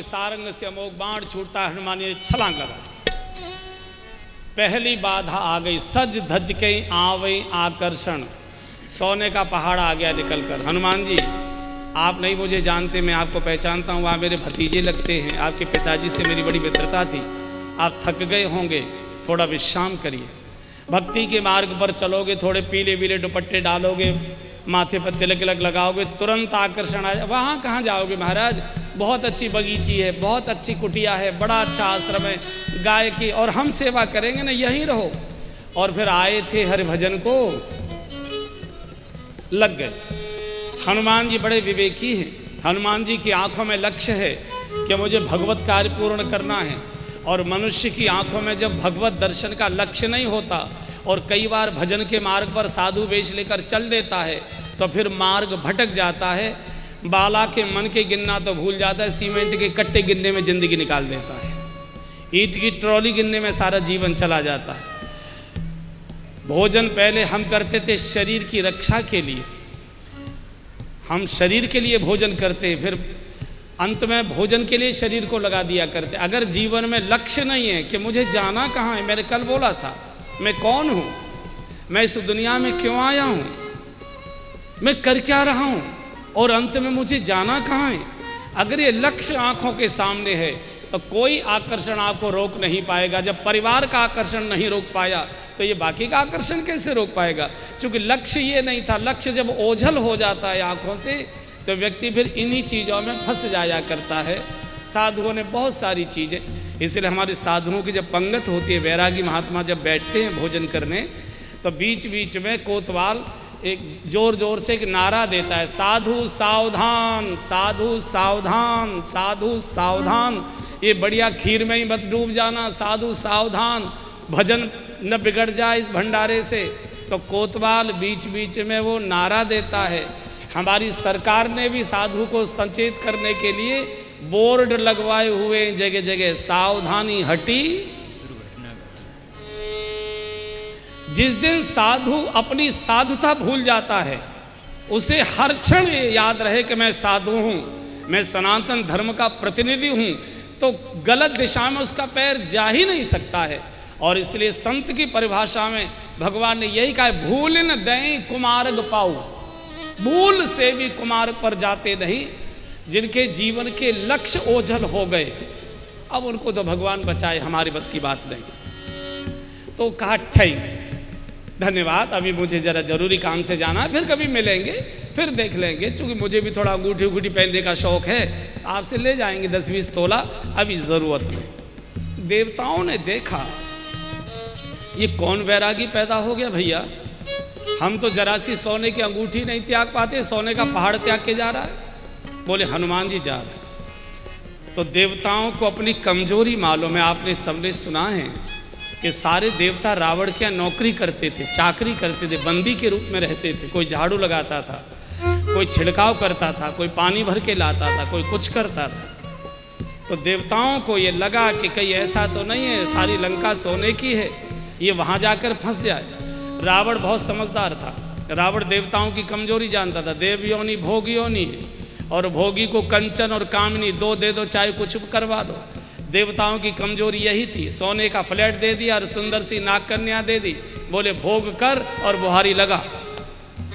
सारंग से अमोघ बाण छूटता हनुमान ने छलांग लगा पहली बाधा आ गई, सज धज के आवे आकर्षण। सोने का पहाड़ आ गया निकलकर, हनुमान जी, आप नहीं मुझे जानते, मैं आपको पहचानता हूँ, आप मेरे भतीजे लगते हैं, आपके पिताजी से मेरी बड़ी मित्रता थी। आप थक गए होंगे, थोड़ा विश्राम करिए। भक्ति के मार्ग पर चलोगे, थोड़े पीले पीले दुपट्टे डालोगे माथे पर तिलक तिलक लगाओगे, तुरंत आकर्षण आ वहाँ कहाँ जाओगे महाराज? बहुत अच्छी बगीची है, बहुत अच्छी कुटिया है, बड़ा अच्छा आश्रम है, गाय की, और हम सेवा करेंगे ना, यहीं रहो। और फिर आए थे हरिभजन को, लग गए। हनुमान जी बड़े विवेकी हैं। हनुमान जी की आँखों में लक्ष्य है कि मुझे भगवत कार्य पूर्ण करना है। और मनुष्य की आँखों में जब भगवत दर्शन का लक्ष्य नहीं होता और कई बार भजन के मार्ग पर साधु वेश लेकर चल देता है तो फिर मार्ग भटक जाता है। बाला के मन के गिनना तो भूल जाता है, सीमेंट के कट्टे गिनने में ज़िंदगी निकाल देता है। ईट की ट्रॉली गिनने में सारा जीवन चला जाता है। भोजन पहले हम करते थे शरीर की रक्षा के लिए। हम शरीर के लिए भोजन करते, फिर अंत में भोजन के लिए शरीर को लगा दिया करते। अगर जीवन में लक्ष्य नहीं है कि मुझे जाना कहाँ है, मैंने कल बोला था मैं कौन हूँ? मैं इस दुनिया में क्यों आया हूँ? मैं कर क्या रहा हूँ? और अंत में मुझे जाना कहाँ है? अगर ये लक्ष्य आँखों के सामने है तो कोई आकर्षण आपको रोक नहीं पाएगा। जब परिवार का आकर्षण नहीं रोक पाया तो ये बाकी का आकर्षण कैसे रोक पाएगा? क्योंकि लक्ष्य ये नहीं था। लक्ष्य जब ओझल हो जाता है आँखों से तो व्यक्ति फिर इन्हीं चीज़ों में फंस जाया करता है। साधुओं ने बहुत सारी चीज़ें। इसलिए हमारे साधुओं की जब पंगत होती है, वैरागी महात्मा जब बैठते हैं भोजन करने तो बीच बीच में कोतवाल एक ज़ोर ज़ोर से एक नारा देता है, साधु सावधान साधु सावधान साधु सावधान, ये बढ़िया खीर में ही मत डूब जाना, साधु सावधान, भजन न बिगड़ जाए इस भंडारे से। तो कोतवाल बीच बीच में वो नारा देता है। हमारी सरकार ने भी साधु को सचेत करने के लिए बोर्ड लगवाए हुए जगह जगह सावधानी हटी। जिस दिन साधु अपनी साधुता भूल जाता है, उसे हर क्षण याद रहे कि मैं साधु हूँ, मैं सनातन धर्म का प्रतिनिधि हूँ तो गलत दिशा में उसका पैर जा ही नहीं सकता है। और इसलिए संत की परिभाषा में भगवान ने यही कहा भूल न दें कुमार्ग पाऊ, भूल से भी कुमार पर जाते नहीं जिनके जीवन के लक्ष्य ओझल हो गए, अब उनको तो भगवान बचाए, हमारी बस की बात नहीं। तो कहा थैंक्स धन्यवाद, अभी मुझे ज़रा ज़रूरी काम से जाना फिर कभी मिलेंगे, फिर देख लेंगे। क्योंकि मुझे भी थोड़ा अंगूठी उंगूठी पहनने का शौक है, आपसे ले जाएँगे दस बीस तोला, अभी ज़रूरत नहीं। देवताओं ने देखा, ये कौन वैरागी पैदा हो गया भैया? हम तो जरा सी सोने की अंगूठी नहीं त्याग पाते, सोने का पहाड़ त्याग के जा रहा है। बोले, हनुमान जी जा रहे तो देवताओं को अपनी कमज़ोरी मालूम है। आपने सबने सुना है कि सारे देवता रावण के यहाँ नौकरी करते थे, चाकरी करते थे, बंदी के रूप में रहते थे। कोई झाड़ू लगाता था, कोई छिड़काव करता था, कोई पानी भर के लाता था, कोई कुछ करता था। तो देवताओं को ये लगा कि कहीं ऐसा तो नहीं है, सारी लंका सोने की है, ये वहाँ जाकर फंस जाए। रावण बहुत समझदार था। रावण देवताओं की कमज़ोरी जानता था देव योनि भोग योनि और भोगी को कंचन और कामनी दो, दे दो चाहे कुछ करवा दो। देवताओं की कमज़ोरी यही थी। सोने का फ्लैट दे दिया और सुंदर सी नाग कन्या दे दी। बोले, भोग कर और बुहारी लगा।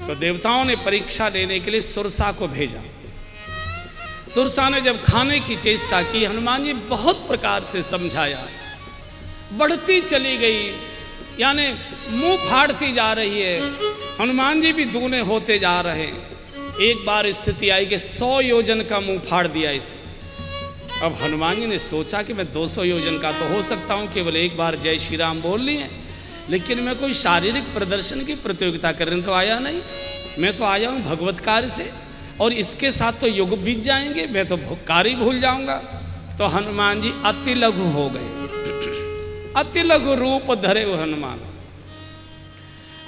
तो देवताओं ने परीक्षा लेने के लिए सुरसा को भेजा। सुरसा ने जब खाने की चेष्टा की, हनुमान जी बहुत प्रकार से समझाया। बढ़ती चली गई, यानी मुँह फाड़ती जा रही है। हनुमान जी भी दूने होते जा रहे हैं। एक बार स्थिति आई कि सौ योजन का मुँह फाड़ दिया इसे। अब हनुमान जी ने सोचा कि मैं 200 योजन का तो हो सकता हूँ, केवल एक बार जय श्री राम बोल लिए। लेकिन मैं कोई शारीरिक प्रदर्शन की प्रतियोगिता करने तो आया नहीं। मैं तो आया हूँ भगवत कार्य से, और इसके साथ तो युग बीत जाएँगे, मैं तो कार्य भूल जाऊँगा। तो हनुमान जी अति लघु हो गए। अति लघु रूप धरे वो हनुमान।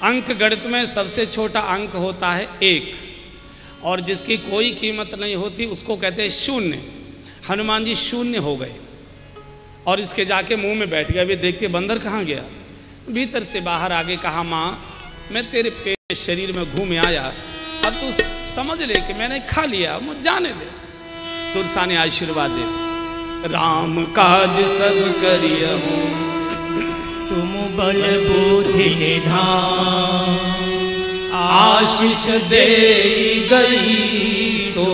अंक गणित में सबसे छोटा अंक होता है एक। और जिसकी कोई कीमत नहीं होती, उसको कहते हैं शून्य। हनुमान जी शून्य हो गए। और इसके जाके मुँह में बैठ गया, अभी देखते बंदर कहाँ गया। भीतर से बाहर आगे कहा, माँ, मैं तेरे पेट शरीर में घूम आया। अब तू समझ ले कि मैंने खा लिया, मुझे जाने दे। सुरसा ने आशीर्वाद दे। राम काज सब करिय। तुम बल बुद्धि निधान। आशीष दे गई सो।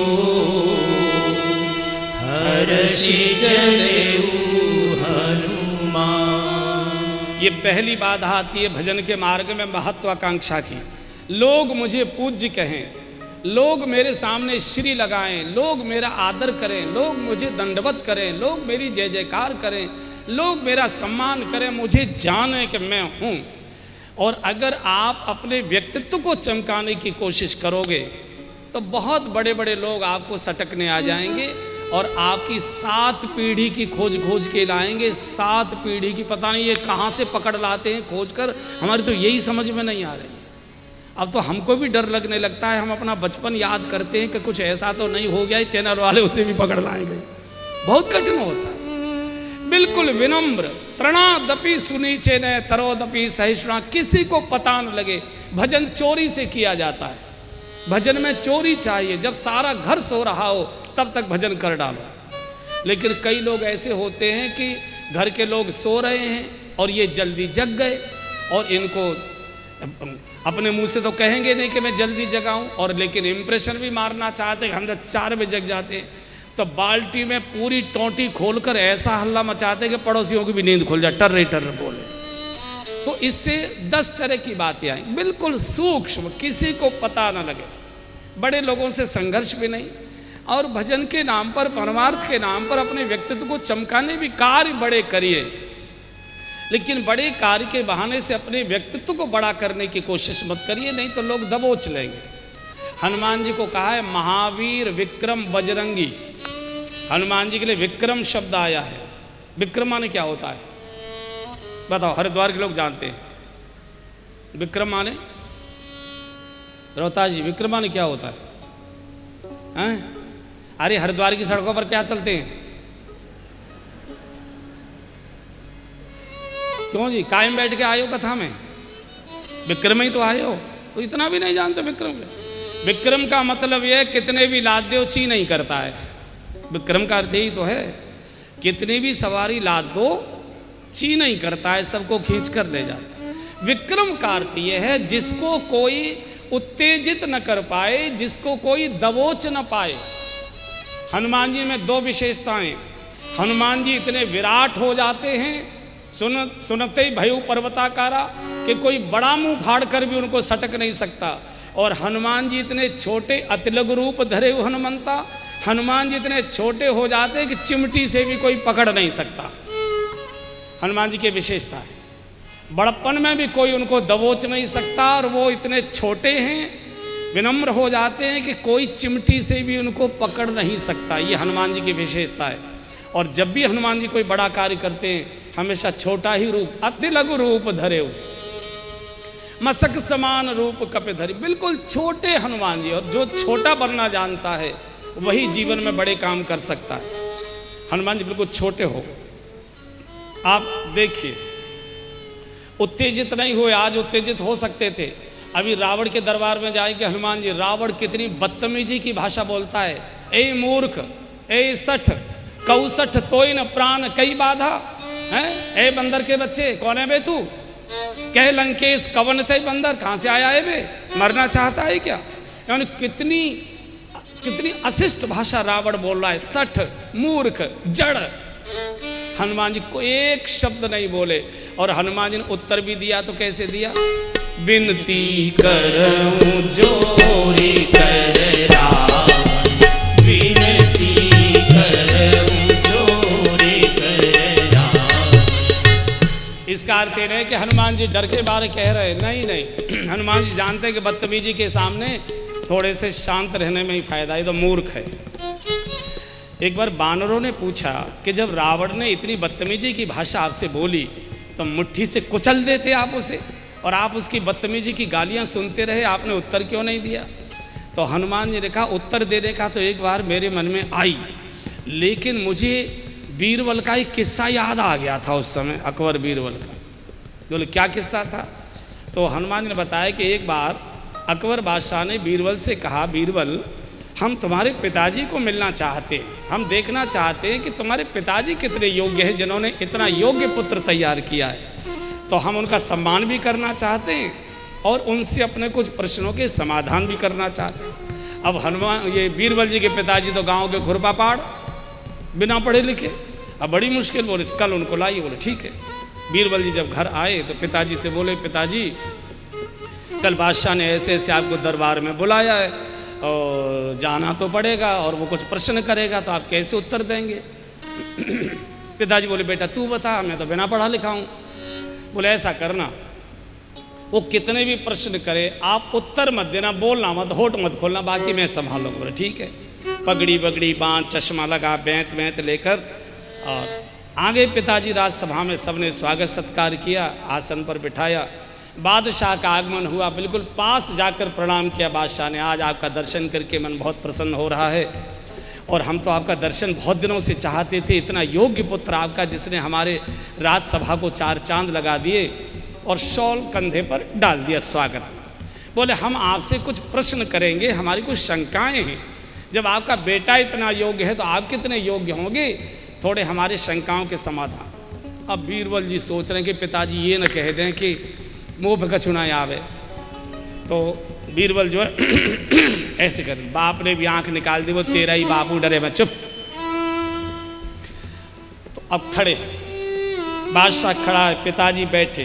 हर्षि चले ये पहली बाधा आती है भजन के मार्ग में महत्वाकांक्षा की। लोग मुझे पूज्य कहें, लोग मेरे सामने श्री लगाएँ, लोग मेरा आदर करें, लोग मुझे दंडवत करें, लोग मेरी जय जयकार करें, लोग मेरा सम्मान करें, मुझे जाने कि मैं हूँ। और अगर आप अपने व्यक्तित्व को चमकाने की कोशिश करोगे तो बहुत बड़े बड़े लोग आपको सटकने आ जाएँगे और आपकी सात पीढ़ी की खोज खोज के लाएँगे। सात पीढ़ी की पता नहीं ये कहाँ से पकड़ लाते हैं खोज कर हमारी तो यही समझ में नहीं आ रही अब तो हमको भी डर लगने लगता है। हम अपना बचपन याद करते हैं कि कुछ ऐसा तो नहीं हो गया चैनल वाले उसे भी पकड़ लाएँगे। बहुत कठिन होता है। बिल्कुल विनम्र, तृणादपि सुनीचे न, तरोदपि सहिष्णा किसी को पता न लगे, भजन चोरी से किया जाता है। भजन में चोरी चाहिए, जब सारा घर सो रहा हो, तब तक भजन कर डालो। लेकिन कई लोग ऐसे होते हैं कि घर के लोग सो रहे हैं और ये जल्दी जग गए और इनको अपने मुँह से तो कहेंगे नहीं कि मैं जल्दी जगाऊं, और लेकिन इम्प्रेशन भी मारना चाहते हैं हम तो चार बजे जग जाते हैं। तो बाल्टी में पूरी टोंटी खोलकर ऐसा हल्ला मचाते कि पड़ोसियों की भी नींद खुल जाए, टर्रे टर्र बोले। तो इससे दस तरह की बातें आई। बिल्कुल सूक्ष्म, किसी को पता ना लगे। बड़े लोगों से संघर्ष भी नहीं, और भजन के नाम पर, परमार्थ के नाम पर अपने व्यक्तित्व को चमकाने भी कार्य बड़े करिए। लेकिन बड़े कार्य के बहाने से अपने व्यक्तित्व को बड़ा करने की कोशिश मत करिए, नहीं तो लोग दबोच लेंगे। हनुमान जी को कहा है, महावीर विक्रम बजरंगी। हनुमान जी के लिए विक्रम शब्द आया है। विक्रम माने क्या होता है? बताओ, हरिद्वार के लोग जानते हैं। विक्रम माने रोहताज जी, विक्रम माने क्या होता है? हैं? अरे, हरिद्वार की सड़कों पर क्या चलते हैं? क्यों जी? कायम बैठ के हो कथा में? विक्रम ही तो हो। तो इतना भी नहीं जानते विक्रम विक्रम का मतलब यह कितने भी लाद दो नहीं करता है। विक्रम का अर्थ यही तो है। कितनी भी सवारी लाद दो ची नहीं करता है, सबको खींच कर ले जाता विक्रम का अर्थ यह है, जिसको कोई उत्तेजित न कर पाए, जिसको कोई दबोच न पाए। हनुमान जी में दो विशेषताएँ। हनुमान जी इतने विराट हो जाते हैं, सुन, सुनते ही भयु पर्वताकारा, कि कोई बड़ा मुँह फाड़ कर भी उनको सटक नहीं सकता। और हनुमान जी इतने छोटे अतिलघु रूप धरे हुए हनुमंता हनुमान जी इतने छोटे हो जाते कि चिमटी से भी कोई पकड़ नहीं सकता। हनुमान जी की विशेषता है। बड़प्पन में भी कोई उनको दबोच नहीं सकता और वो इतने छोटे हैं, विनम्र हो जाते हैं कि कोई चिमटी से भी उनको पकड़ नहीं सकता। ये हनुमान जी की विशेषता है। और जब भी हनुमान जी कोई बड़ा कार्य करते हैं, हमेशा छोटा ही रूप, अति लघु रूप धरे हो। मसक समान रूप कपे धरे। बिल्कुल छोटे हनुमान जी। और जो छोटा बनना जानता है वही जीवन में बड़े काम कर सकता है। हनुमान जी बिल्कुल छोटे हो आप देखिए, उत्तेजित नहीं हुए, आज उत्तेजित हो सकते थे। अभी रावण के दरबार में जाएँगे, हनुमान जी, रावण कितनी बदतमीजी की भाषा बोलता है। ए मूर्ख, ए सठ, कौसठ तोय न प्राण, कई बाधा, है? ए बंदर के बच्चे, कौन है बे तू? कह लंकेश, कवन थे बंदर, कहाँ से आया है बे? मरना चाहता है क्या? यानी कितनी कितनी अशिष्ट भाषा रावण बोल रहा है? सठ, मूर्ख, जड़। हनुमान जी को एक शब्द नहीं बोले। और हनुमान जी ने उत्तर भी दिया तो कैसे दिया? विनती कर, जोरी कर इसका अर्थ ये कि हनुमान जी डर के बारे कह रहे नहीं नहीं। [CLEARS THROAT] हनुमान जी जानते हैं कि बदतमीजी के सामने थोड़े से शांत रहने में ही फ़ायदा है तो मूर्ख है। एक बार बानरों ने पूछा कि जब रावण ने इतनी बदतमीजी की भाषा आपसे बोली तो मुट्ठी से कुचल देते आप उसे, और आप उसकी बदतमीजी की गालियाँ सुनते रहे, आपने उत्तर क्यों नहीं दिया? तो हनुमान जी ने कहा, उत्तर देने का तो एक बार मेरे मन में आई, लेकिन मुझे बीरबल का एक किस्सा याद आ गया था उस समय, अकबर बीरबल का। बोले, क्या किस्सा था? तो हनुमान जी ने बताया कि एक बार अकबर बादशाह ने बीरबल से कहा, बीरबल, हम तुम्हारे पिताजी को मिलना चाहते हैं। हम देखना चाहते हैं कि तुम्हारे पिताजी कितने योग्य हैं, जिन्होंने इतना योग्य पुत्र तैयार किया है। तो हम उनका सम्मान भी करना चाहते हैं और उनसे अपने कुछ प्रश्नों के समाधान भी करना चाहते हैं। अब हनुमान, ये बीरबल जी के पिताजी तो गाँव के खुरपा पाड़, बिना पढ़े लिखे। अब बड़ी मुश्किल, बोले, कल उनको लाइए। बोले, ठीक है। बीरबल जी जब घर आए तो पिताजी से बोले, पिताजी कल बादशाह ने ऐसे ऐसे आपको दरबार में बुलाया है और जाना तो पड़ेगा और वो कुछ प्रश्न करेगा तो आप कैसे उत्तर देंगे? [CLEARS THROAT] पिताजी बोले, बेटा, तू बता, मैं तो बिना पढ़ा लिखा हूँ। बोले, ऐसा करना, वो कितने भी प्रश्न करे, आप उत्तर मत देना, बोलना मत, होठ मत खोलना, बाकी मैं संभालूँगा। बोले, ठीक है। पगड़ी बगड़ी बाँध, चश्मा लगा, बैंत बैंत लेकर और आगे पिताजी राजसभा में सबने स्वागत सत्कार किया, आसन पर बिठाया बादशाह का आगमन हुआ, बिल्कुल पास जाकर प्रणाम किया बादशाह ने। आज आपका दर्शन करके मन बहुत प्रसन्न हो रहा है। और हम तो आपका दर्शन बहुत दिनों से चाहते थे, इतना योग्य पुत्र आपका जिसने हमारे राजसभा को चार चाँद लगा दिए और शॉल कंधे पर डाल दिया स्वागत। बोले, हम आपसे कुछ प्रश्न करेंगे, हमारी कुछ शंकाएँ हैं। जब आपका बेटा इतना योग्य है तो आप कितने योग्य होंगे? थोड़े हमारे शंकाओं के समाधान। अब बीरबल जी सोच रहे हैं कि पिताजी ये न कह दें कि मुँह पे कछुना आवे। तो बीरबल जो है, [CLEARS THROAT] ऐसे कर, बाप ने भी आँख निकाल दी, वो तेरा ही बापू डरे मैं चुप। तो अब खड़े बादशाह खड़ा है, पिताजी बैठे।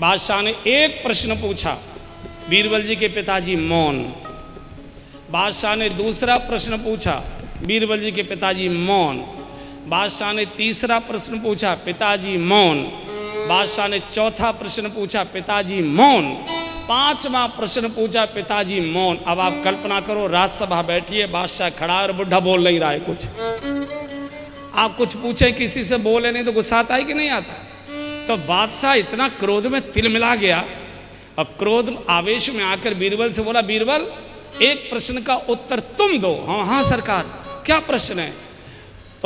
बादशाह ने एक प्रश्न पूछा, बीरबल जी के पिताजी मौन। बादशाह ने दूसरा प्रश्न पूछा, बीरबल जी के पिताजी मौन। बादशाह ने तीसरा प्रश्न पूछा, पिताजी मौन। बादशाह ने चौथा प्रश्न पूछा, पिताजी, मौन। पांचवा प्रश्न पूछा, पिताजी, मौन। अब आप कल्पना करो, राजसभा बैठी है, बादशाह खड़ा और बुढ़ा बोल नहीं रहा है कुछ। आप कुछ पूछे, किसी से बोले नहीं तो गुस्सा आता है कि नहीं आता? तो बादशाह इतना क्रोध में तिल मिला गया। और क्रोध आवेश में आकर बीरबल से बोला, बीरबल, एक प्रश्न का उत्तर तुम दो। हाँ हाँ सरकार, क्या प्रश्न है?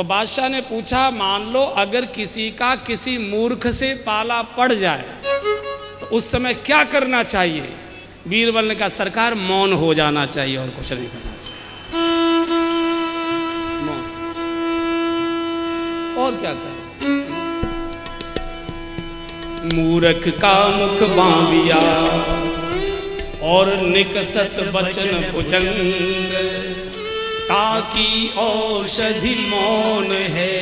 तो बादशाह ने पूछा, मान लो अगर किसी का किसी मूर्ख से पाला पड़ जाए तो उस समय क्या करना चाहिए? बीरबल ने कहा, सरकार, मौन हो जाना चाहिए और कुछ नहीं करना चाहिए। मौन। और क्या करें? मूर्ख का मुख बाविया और निकसत बचन भुजंग। ताकि औषधि मौन है।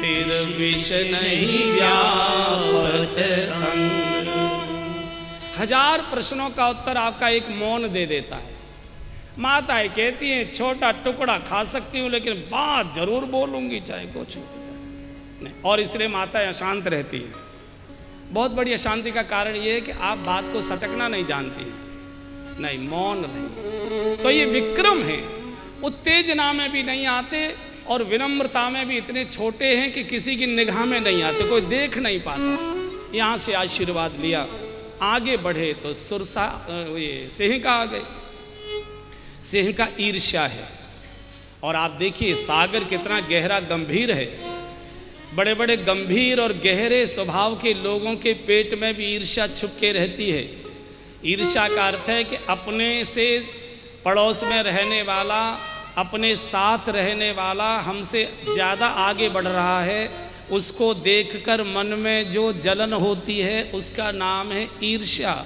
फिर विष नहीं व्यापत अंग। हज़ार प्रश्नों का उत्तर आपका एक मौन दे देता है। माताएँ कहती हैं, छोटा टुकड़ा खा सकती हूँ, लेकिन बात ज़रूर बोलूँगी, चाहे कुछ नहीं, और इसलिए माताएँ अशांत रहती हैं। बहुत बड़ी अशांति का कारण ये है कि आप बात को सटकना नहीं जानती नहीं मौन रही। तो ये विक्रम है। उत्तेजना में भी नहीं आते और विनम्रता में भी इतने छोटे हैं कि किसी की निगाह में नहीं आते, कोई देख नहीं पाता। यहाँ से आशीर्वाद लिया। आगे बढ़े तो सुरसा ये सिंह का आ गए। सिंह का ईर्ष्या है। और आप देखिए, सागर कितना गहरा, गंभीर है। बड़े बड़े गंभीर और गहरे स्वभाव के लोगों के पेट में भी ईर्ष्या छुप के रहती है। ईर्ष्या का अर्थ है कि अपने से पड़ोस में रहने वाला, अपने साथ रहने वाला हमसे ज़्यादा आगे बढ़ रहा है। उसको देखकर मन में जो जलन होती है, उसका नाम है ईर्ष्या।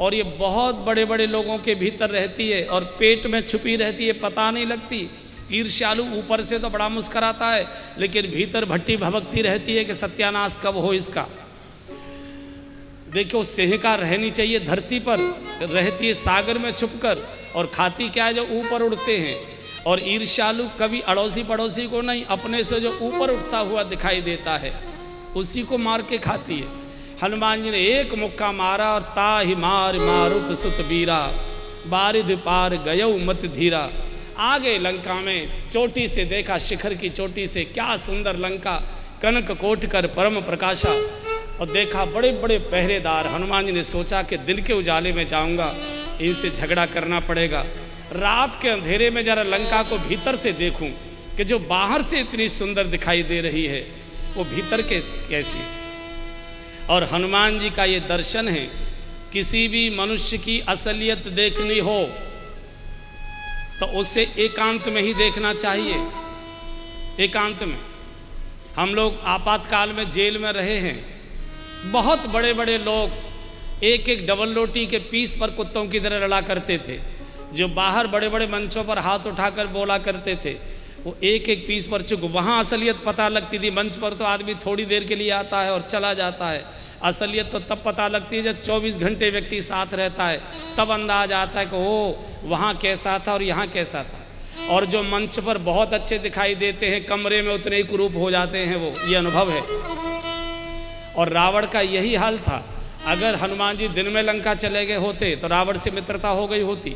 और ये बहुत बड़े बड़े लोगों के भीतर रहती है और पेट में छुपी रहती है, पता नहीं लगती। ईर्ष्यालु ऊपर से तो बड़ा मुस्कराता है, लेकिन भीतर भट्टी भभकती रहती है कि सत्यानाश कब हो इसका। देखो सिंहिका रहनी चाहिए धरती पर, रहती है सागर में छुपकर, और खाती क्या है जो ऊपर उड़ते हैं? और ईर्ष्यालु कभी अड़ोसी पड़ोसी को नहीं, अपने से जो ऊपर उठता हुआ दिखाई देता है, उसी को मार के खाती है। हनुमान जी ने एक मुक्का मारा और ता ही मार मारुत सुत बीरा, बारिध पार गयऊ मत धीरा। आगे लंका में चोटी से देखा, शिखर की चोटी से, क्या सुंदर लंका, कनक कोट कर परम प्रकाशा। और देखा बड़े बड़े पहरेदार, हनुमान जी ने सोचा कि दिन के उजाले में जाऊँगा, इनसे झगड़ा करना पड़ेगा। रात के अंधेरे में जरा लंका को भीतर से देखूँ कि जो बाहर से इतनी सुंदर दिखाई दे रही है, वो भीतर कैसी कैसी और हनुमान जी का ये दर्शन है, किसी भी मनुष्य की असलियत देखनी हो तो उसे एकांत में ही देखना चाहिए। एकांत में। हम लोग आपातकाल में जेल में रहे हैं बहुत बड़े बड़े लोग एक एक डबल रोटी के पीस पर कुत्तों की तरह लड़ा करते थे। जो बाहर बड़े बड़े मंचों पर हाथ उठाकर बोला करते थे, वो एक एक पीस पर चुक वहाँ असलियत पता लगती थी, मंच पर तो आदमी थोड़ी देर के लिए आता है और चला जाता है। असलियत तो तब पता लगती है जब 24 घंटे व्यक्ति साथ रहता है, तब अंदाज आता है कि ओ वहाँ कैसा था और यहाँ कैसा था? और जो मंच पर बहुत अच्छे दिखाई देते हैं, कमरे में उतने ही कुरूप हो जाते हैं वो, ये अनुभव है। और रावण का यही हाल था। अगर हनुमान जी दिन में लंका चले गए होते तो रावण से मित्रता हो गई होती।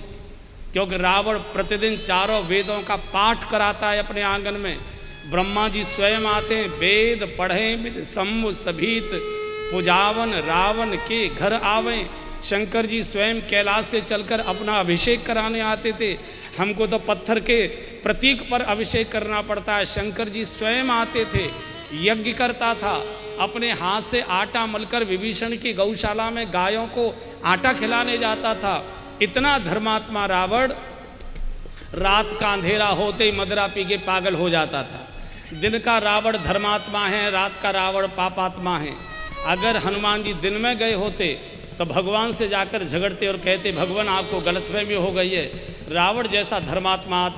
क्योंकि रावण प्रतिदिन चारों वेदों का पाठ कराता है अपने आँगन में। ब्रह्मा जी स्वयं आते हैं, वेद पढ़े, विद सम्मु सभीत, पुजावन रावण के घर आवे। शंकर जी स्वयं कैलाश से चलकर अपना अभिषेक कराने आते थे। हमको तो पत्थर के प्रतीक पर अभिषेक करना पड़ता है। शंकर जी स्वयं आते थे, यज्ञ करता था। अपने हाथ से आटा मलकर विभीषण की गौशाला में गायों को आटा खिलाने जाता था। इतना धर्मात्मा रावण रात का अंधेरा होते ही मदरा पी के पागल हो जाता था। दिन का रावण धर्मात्मा है, रात का रावण पापात्मा है। अगर हनुमान जी दिन में गए होते तो भगवान से जाकर झगड़ते और कहते, भगवान, आपको गलतफहमी हो गई है। रावण जैसा धर्मात्मा,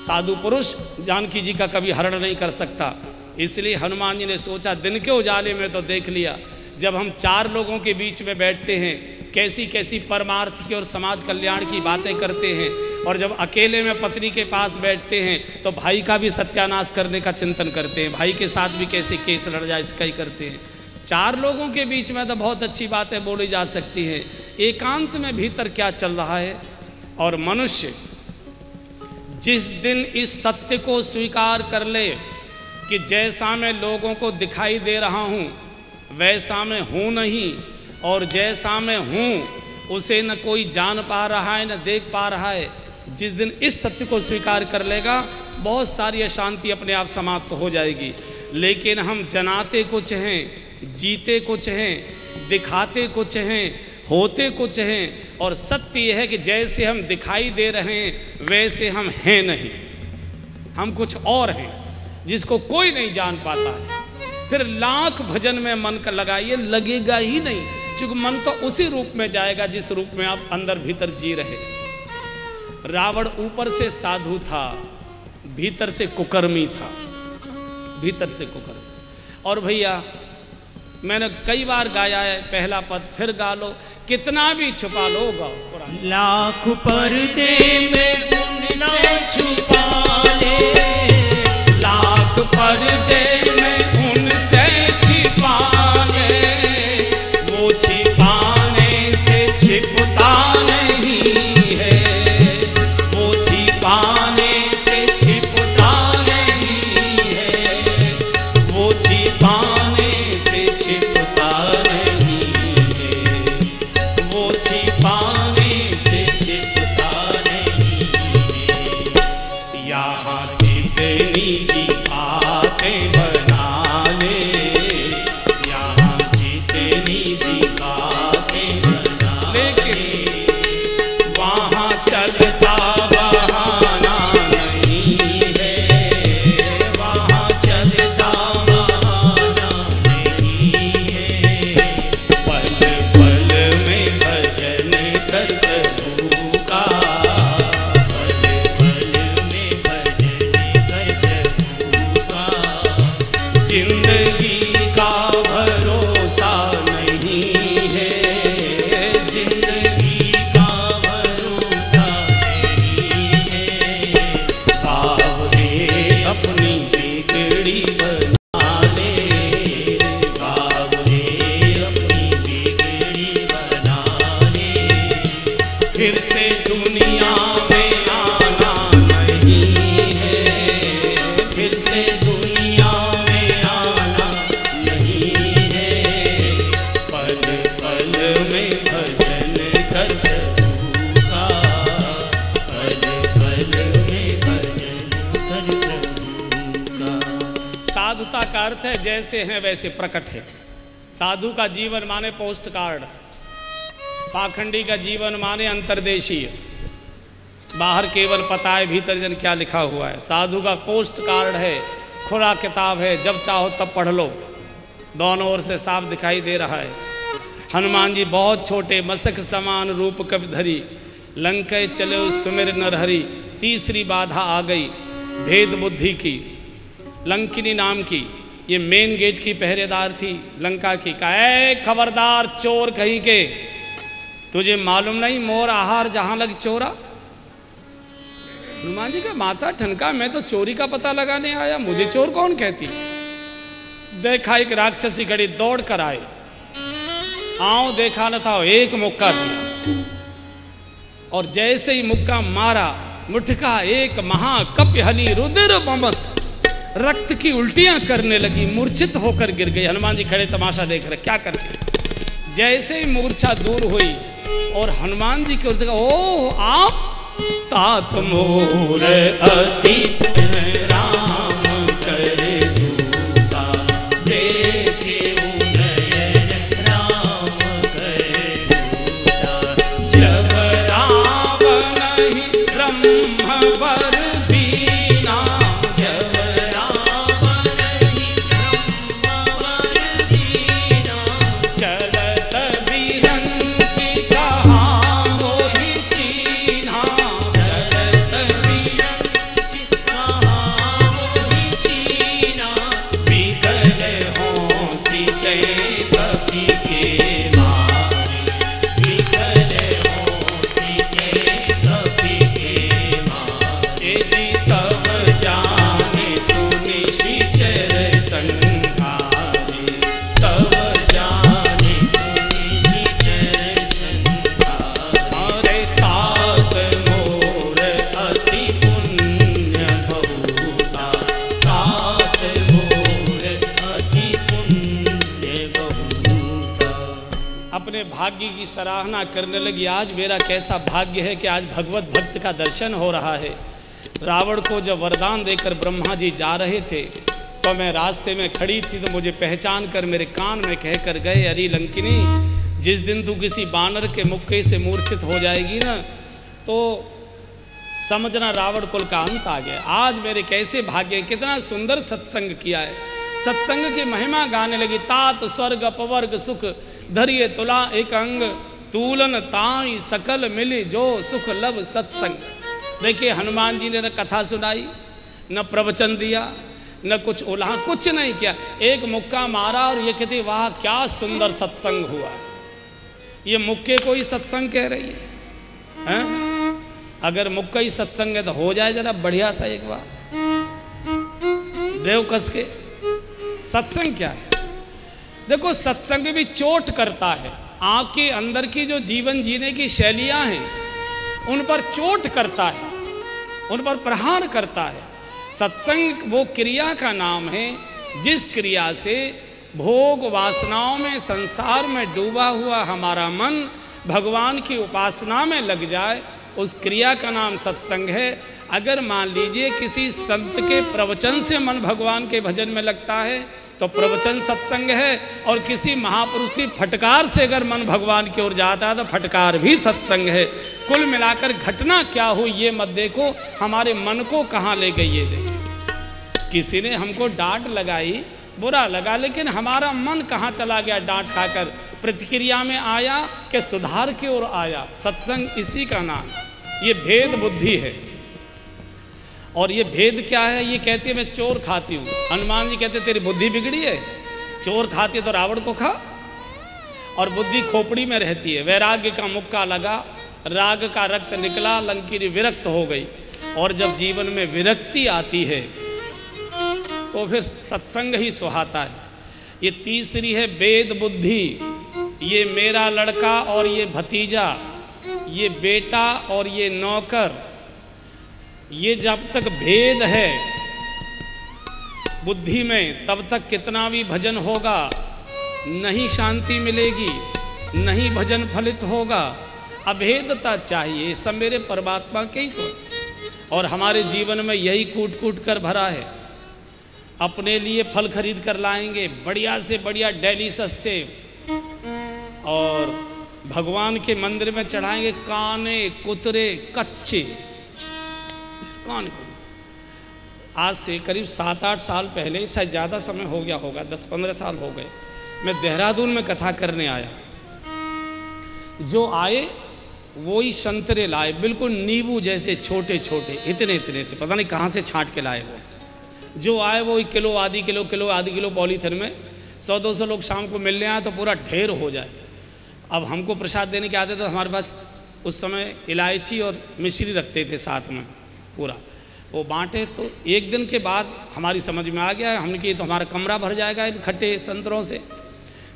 साधु पुरुष जानकी जी का कभी हरण नहीं कर सकता। इसलिए हनुमान जी ने सोचा, दिन के उजाले में तो देख लिया, जब हम चार लोगों के बीच में बैठते हैं कैसी कैसी परमार्थ की और समाज कल्याण की बातें करते हैं, और जब अकेले में पत्नी के पास बैठते हैं तो भाई का भी सत्यानाश करने का चिंतन करते हैं, भाई के साथ भी कैसे केस लड़ जाए, इसका ही करते हैं। चार लोगों के बीच में तो बहुत अच्छी बातें बोली जा सकती हैं, एकांत में भीतर क्या चल रहा है? और मनुष्य, जिस दिन इस सत्य को स्वीकार कर ले कि जैसा मैं लोगों को दिखाई दे रहा हूँ, वैसा मैं हूँ नहीं, और जैसा मैं हूँ, उसे न कोई जान पा रहा है, न देख पा रहा है। जिस दिन इस सत्य को स्वीकार कर लेगा, बहुत सारी अशांति अपने आप समाप्त हो जाएगी। लेकिन हम जनाते कुछ हैं, जीते कुछ हैं, दिखाते कुछ हैं, होते कुछ हैं, और सत्य यह है कि जैसे हम दिखाई दे रहे हैं, वैसे हम हैं नहीं। हम कुछ और हैं। जिसको कोई नहीं जान पाता है। फिर लाख भजन में मन का लगाइए, लगेगा ही नहीं। क्योंकि मन तो उसी रूप में जाएगा जिस रूप में आप अंदर भीतर जी रहे। रावण ऊपर से साधु था, भीतर से कुकर्मी था। भीतर से कुकर्मी। और भैया, मैंने कई बार गाया है, पहला पद फिर गा लो। कितना भी छुपा लो, गाओ लाख पर्दे में छुपा ले। लाख पर्दे में जीवन माने पोस्ट कार्ड। पाखंडी का जीवन माने अंतर्देशीय। बाहर केवल पता है, भीतर जन क्या लिखा हुआ है। साधु का पोस्ट कार्ड है खुला किताब है, जब चाहो तब पढ़ लो। दोनों ओर से साफ़ दिखाई दे रहा है। हनुमान जी बहुत छोटे, मसक समान रूप कब धरी। लंके चले सुमिर नरहरी, तीसरी बाधा आ गई, भेद बुद्धि की। लंकिनी नाम की ये मेन गेट की पहरेदार थी लंका की। का "ए, खबरदार चोर कहीं के तुझे मालूम नहीं मोर आहार जहाँ लग चोरा? हनुमान जी का माता ठनका मैं तो चोरी का पता लगाने आया मुझे चोर कौन कहती? देखा एक राक्षसी घड़ी दौड़ कर आए। आओ देखा न था एक मुक्का दिया। और जैसे ही मुक्का मारा मुठका एक महाकप हली रुद्र ममत रक्त की उल्टियाँ करने लगी, मूर्छित होकर गिर गई। हनुमान जी खड़े तमाशा देख रहे, क्या करते जैसे ही मूर्छा दूर हुई और हनुमान जी की ओर देखा ओ आप तात मोर अति की सराहना करने लगी, आज मेरा कैसा भाग्य है कि आज भगवत भक्त का दर्शन हो रहा है। रावण को जब वरदान देकर ब्रह्मा जी जा रहे थे तो मैं रास्ते में खड़ी थी तो मुझे पहचान कर मेरे कान में कह कर गए, अरे लंकिनी, जिस दिन तू किसी बानर के मुक्के से मूर्छित हो जाएगी ना तो समझना रावण कुल का अंत आ गया। आज मेरे कैसे भाग्य कितना सुंदर सत्संग किया है। सत्संग की महिमा गाने लगी, तात, स्वर्ग, अपवर्ग, सुख। धरिए तुला एक अंग, तूलन ताई सकल मिली जो सुख लब सत्संग। देखिए, हनुमान जी ने न कथा सुनाई, न प्रवचन दिया, न कुछ उल्हा कुछ नहीं किया। एक मुक्का मारा और ये कहती, वाह, क्या सुंदर सत्संग हुआ ये मुक्के को ही सत्संग कह रही है, हैं? अगर मुक्का ही सत्संग है तो हो जाए जरा बढ़िया सा एक बार। देव कस के, सत्संग क्या है? देखो, सत्संग भी चोट करता है। आपके अंदर की जो जीवन जीने की शैलियाँ हैं, उन पर चोट करता है, उन पर प्रहार करता है। सत्संग वो क्रिया का नाम है, जिस क्रिया से भोग वासनाओं में, संसार में डूबा हुआ हमारा मन भगवान की उपासना में लग जाए, उस क्रिया का नाम सत्संग है। अगर मान लीजिए किसी संत के प्रवचन से मन भगवान के भजन में लगता है तो प्रवचन सत्संग है और किसी महापुरुष की फटकार से अगर मन भगवान की ओर जाता है तो फटकार भी सत्संग है। कुल मिलाकर घटना क्या हुई, ये मत देखो, हमारे मन को कहाँ ले गई ये देखो किसी ने हमको डांट लगाई, बुरा लगा, लेकिन हमारा मन कहाँ चला गया डांट खाकर? प्रतिक्रिया में आया कि सुधार की ओर आया। सत्संग इसी का नाम ये भेद बुद्धि है। और ये भेद क्या है? ये कहती है, मैं चोर खाती हूँ। हनुमान जी कहते, तेरी बुद्धि बिगड़ी है? चोर खाती है तो रावण को खा। और बुद्धि खोपड़ी में रहती है। वैराग्य का मुक्का लगा, राग का रक्त निकला लंकीनी विरक्त हो गई। और जब जीवन में विरक्ति आती है तो फिर सत्संग ही सुहाता है। ये तीसरी है वेद बुद्धि। ये मेरा लड़का और ये भतीजा, ये बेटा और ये नौकर ये जब तक भेद है बुद्धि में, तब तक कितना भी भजन होगा, नहीं शांति मिलेगी, नहीं भजन फलित होगा। अभेदता चाहिए सब मेरे परमात्मा के ही तो और हमारे जीवन में यही कूट कूट कर भरा है। अपने लिए फल खरीद कर लाएँगे, बढ़िया से बढ़िया डेलीसस से। और भगवान के मंदिर में चढ़ाएँगे काने, कुतरे, कच्चे। कान कौन आज से करीब सात आठ साल पहले, शायद ज़्यादा समय हो गया होगा दस पंद्रह साल हो गए, मैं देहरादून में कथा करने आया। जो आए वो ही संतरे लाए, बिल्कुल नींबू जैसे छोटे छोटे इतने इतने से, पता नहीं कहाँ से छांट के लाए वो। जो आए, वो ही किलो, आधी किलो किलो, आधी किलो पॉलीथिन में सौ दो सौ लोग शाम को मिलने आए तो पूरा ढेर हो जाए। अब हमको प्रसाद देने के आते तो हमारे पास उस समय इलायची और मिश्री रखते थे साथ में। पूरा। वो बांटे तो एक दिन के बाद हमारी समझ में आ गया, हमने कि तो हमारा कमरा भर जाएगा इन खट्टे संतरों से।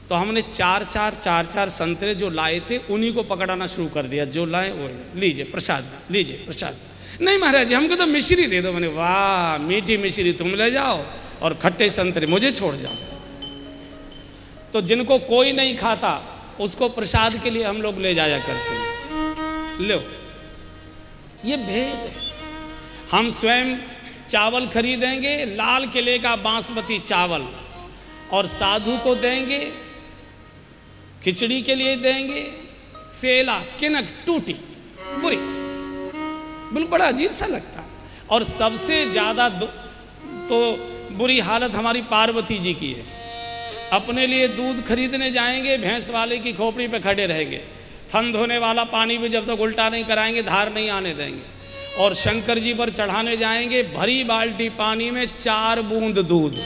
तो हमने चार चार चार चार संतरे जो लाए थे, उन्हीं को पकड़ाना शुरू कर दिया। जो लाए, वो लीजिए, प्रसाद लीजिए, प्रसाद। नहीं महाराज जी, हमको तो मिश्री दे दो। मैंने, वाह, मीठी मिश्री, तुम ले जाओ और खट्टे संतरे मुझे छोड़ जाओ। तो जिनको कोई नहीं खाता, उसको प्रसाद के लिए हम लोग ले जाया करते हैं। लो, ये भेद है। हम स्वयं चावल खरीदेंगे, लाल किले का बासमती चावल। और साधु को देंगे, खिचड़ी के लिए देंगे, सेला, किनक, टूटी, बुरी। बिल्कुल बड़ा अजीब सा लगता। और सबसे ज़्यादा तो बुरी हालत हमारी पार्वती जी की है। अपने लिए दूध खरीदने जाएँगे, भैंस वाले की खोपड़ी पे खड़े रहेंगे। थन धोने वाला पानी भी जब तक तो उल्टा नहीं कराएँगे, धार नहीं आने देंगे। और शंकर जी पर चढ़ाने जाएँगे, भरी बाल्टी पानी में चार बूंद दूध।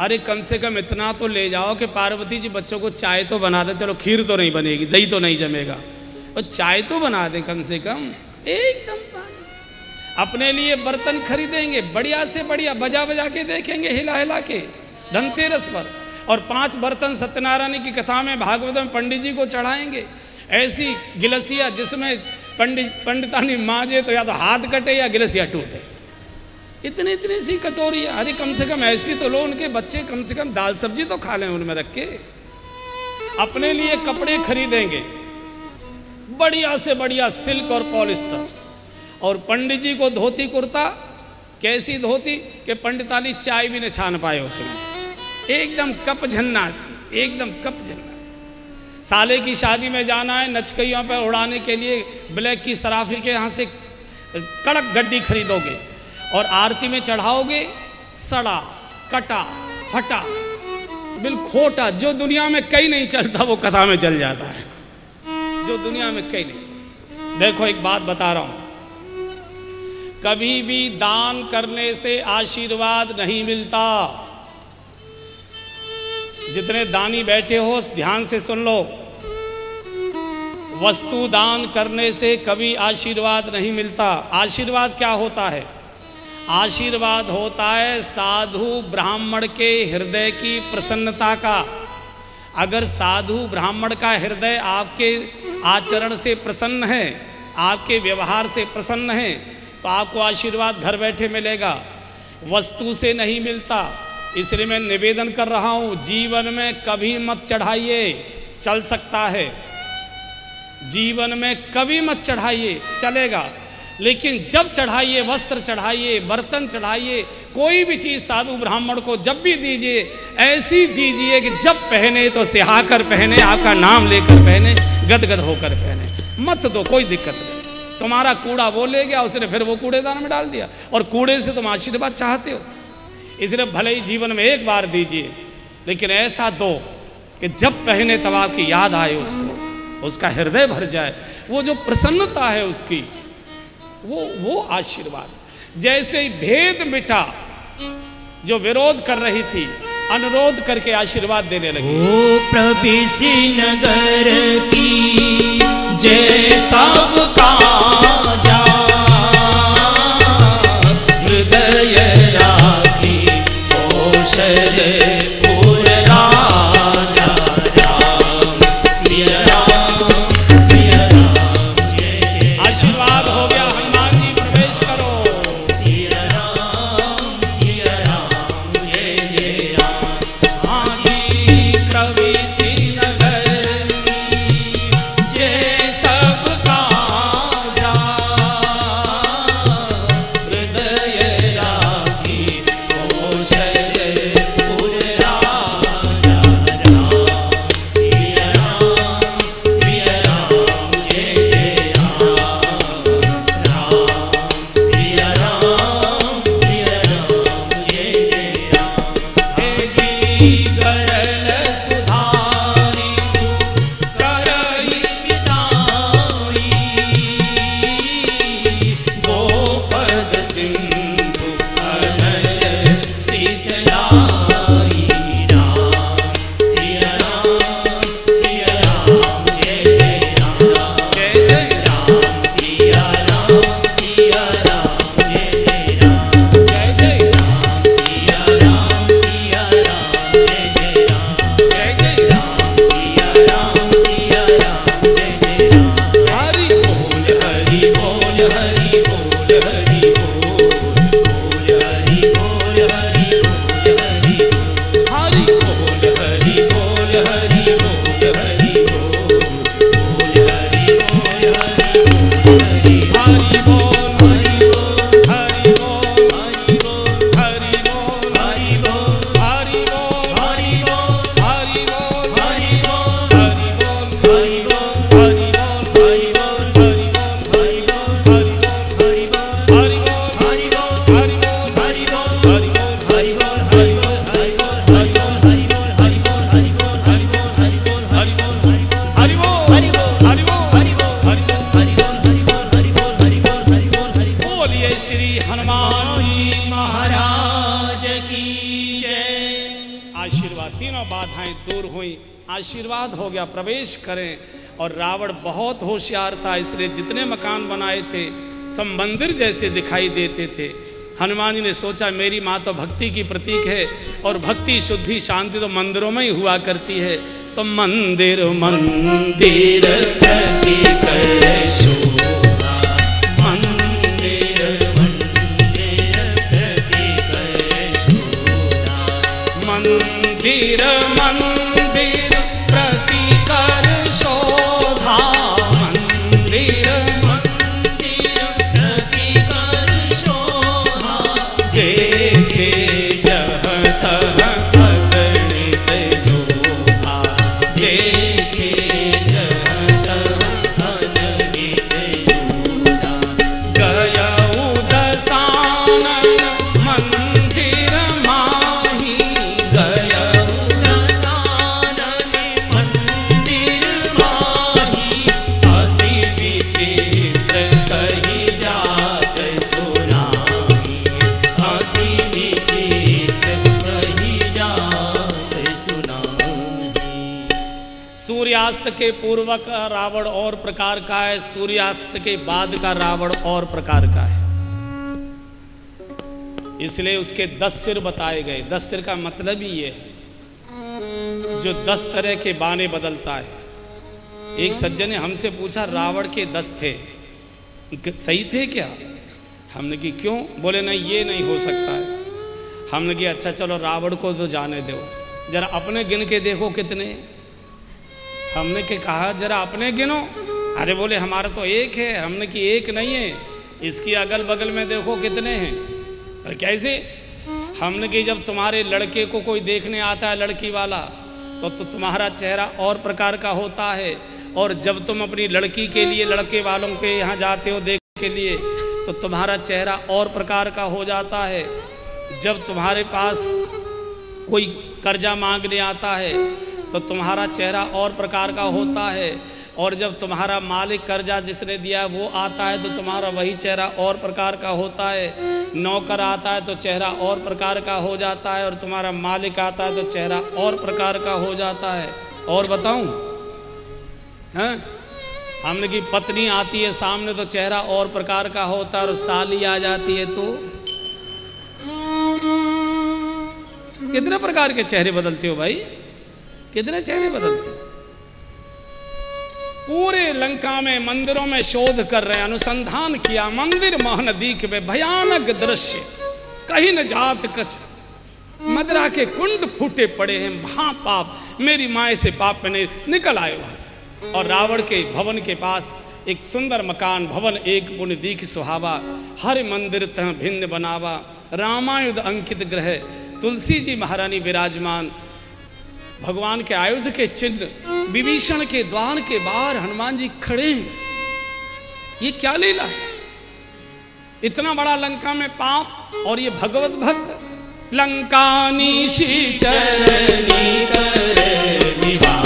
अरे कम से कम इतना तो ले जाओ कि पार्वती जी बच्चों को चाय तो बना दे। चलो खीर तो नहीं बनेगी, दही तो नहीं जमेगा। और चाय तो बना दे कम से कम, एकदम अपने लिए बर्तन खरीदेंगे, बढ़िया से बढ़िया बजा बजा के देखेंगे हिला हिला के, धनतेरस पर। और पाँच बर्तन सत्यनारायण की कथा में भागवत में पंडित जी को चढ़ाएँगे। ऐसी गिलसिया जिसमें पंडित, पंडितानी माजे तो या तो हाथ कटे या गिलसिया टूटे। इतनी इतनी सी कटोरी, अरे कम से कम ऐसी तो लो उनके बच्चे, कम से कम दाल सब्ज़ी तो खा लें उनमें रख के। अपने लिए कपड़े खरीदेंगे। बढ़िया से बढ़िया सिल्क और पॉलिस्टर। और पंडित जी को धोती कुर्ता, कैसी धोती कि पंडितानी चाय भी न छान पाए उसमें। एकदम कप झन्नास, एकदम कप झन्नास। साले की शादी में जाना है नचकइयों पर उड़ाने के लिए ब्लैक की सराफी के यहाँ से कड़क गड्डी खरीदोगे और आरती में चढ़ाओगे सड़ा, कटा, फटा, बिल खोटा, जो दुनिया में कहीं नहीं चलता वो कथा में चल जाता है। जो दुनिया में कहीं नहीं चलता। देखो एक बात बता रहा हूँ। कभी भी दान करने से आशीर्वाद नहीं मिलता। जितने दानी बैठे हो, ध्यान से सुन लो। वस्तु दान करने से कभी आशीर्वाद नहीं मिलता। आशीर्वाद क्या होता है? आशीर्वाद होता है साधु ब्राह्मण के हृदय की प्रसन्नता का। अगर साधु ब्राह्मण का हृदय आपके आचरण से प्रसन्न है, आपके व्यवहार से प्रसन्न है तो आपको आशीर्वाद घर बैठे मिलेगा। वस्तु से नहीं मिलता। इसलिए मैं निवेदन कर रहा हूँ, जीवन में कभी मत चढ़ाइए, चल सकता है। जीवन में कभी मत चढ़ाइए, चलेगा। लेकिन जब चढ़ाइए, वस्त्र चढ़ाइए, बर्तन चढ़ाइए, कोई भी चीज़ साधु ब्राह्मण को जब भी दीजिए, ऐसी दीजिए कि जब पहने तो सिहाकर पहने, आपका नाम लेकर पहने, गदगद होकर पहने। मत दो, कोई दिक्कत नहीं। तुम्हारा कूड़ा वो ले गया, उसने फिर वो कूड़ेदान में डाल दिया। और कूड़े से तुम आशीर्वाद चाहते हो। इसलिए भले ही जीवन में एक बार दीजिए, लेकिन ऐसा दो कि जब पहने तब आपकी याद आए उसको, उसका हृदय भर जाए। वो जो प्रसन्नता है उसकी, वो वो आशीर्वाद। जैसे ही भेद मिटा, जो विरोध कर रही थी, अनुरोध करके आशीर्वाद देने लगी। ओ प्रभिसी नगर की, जय सबका प्रवेश करें। और रावण बहुत होशियार था, इसलिए जितने मकान बनाए थे, सब मंदिर जैसे दिखाई देते थे। हनुमान जी ने सोचा, मेरी माँ तो भक्ति की प्रतीक है और भक्ति, शुद्धि, शांति तो मंदिरों में ही हुआ करती है। तो मंदिर मंदिर मंदिर के पूर्व का रावण और प्रकार का है, सूर्यास्त के बाद का रावण और प्रकार का है। इसलिए उसके दस सिर बताए गए। दस सिर का मतलब ही ये है, जो दस तरह के बाने बदलता है। एक सज्जन ने हमसे पूछा, रावण के दस थे। सही थे क्या? हमने कि क्यों? बोले, नहीं, ये नहीं हो सकता है। हमने कि अच्छा चलो, रावण को तो जाने दो। जरा अपने गिन के देखो कितने। हमने के कहा जरा अपने गिनो। अरे बोले हमारा तो एक है हमने कि एक नहीं है। इसकी अगल बगल में देखो कितने हैं। अरे कैसे? हमने कि जब तुम्हारे लड़के को कोई देखने आता है लड़की वाला तो, तो तुम्हारा चेहरा और प्रकार का होता है। और जब तुम अपनी लड़की के लिए लड़के वालों के यहाँ जाते हो देख के लिए तो तुम्हारा चेहरा और प्रकार का हो जाता है। जब तुम्हारे पास कोई कर्जा मांगने आता है तो तुम्हारा चेहरा और प्रकार का होता है। और जब तुम्हारा मालिक कर्जा जिसने दिया है, वो आता है तो तुम्हारा वही चेहरा और प्रकार का होता है। नौकर आता है तो चेहरा और प्रकार का हो जाता है। और तुम्हारा मालिक आता है तो चेहरा और प्रकार का हो जाता है। और बताऊँ? हैं? हमने की पत्नी आती है सामने तो चेहरा और प्रकार का होता है, और साली आ जाती है तो? कितने प्रकार के चेहरे बदलते हो भाई? कितने चेहरे बदलते पूरे लंका में मंदिरों में शोध कर रहे, अनुसंधान किया, मंदिर महानदीक में भयानक दृश्य। कहीं न जात कछ। मदरा के कुंड फूटे पड़े हैं, महापाप। मेरी माए से पाप नहीं, निकल आए वहाँ से। और रावण के भवन के पास एक सुंदर मकान, भवन एक पुण्य दीख सुहावा, हर मंदिर तह भिन्न बनावा। रामायुध अंकित ग्रह। तुलसी जी महारानी विराजमान भगवान के आयुध के चिन्ह, विभीषण के द्वार के बाहर हनुमान जी खड़े हैं ये क्या लीला है? इतना बड़ा लंका में पाप और ये भगवत भक्त लंकानीशी चरणी कर निवासा।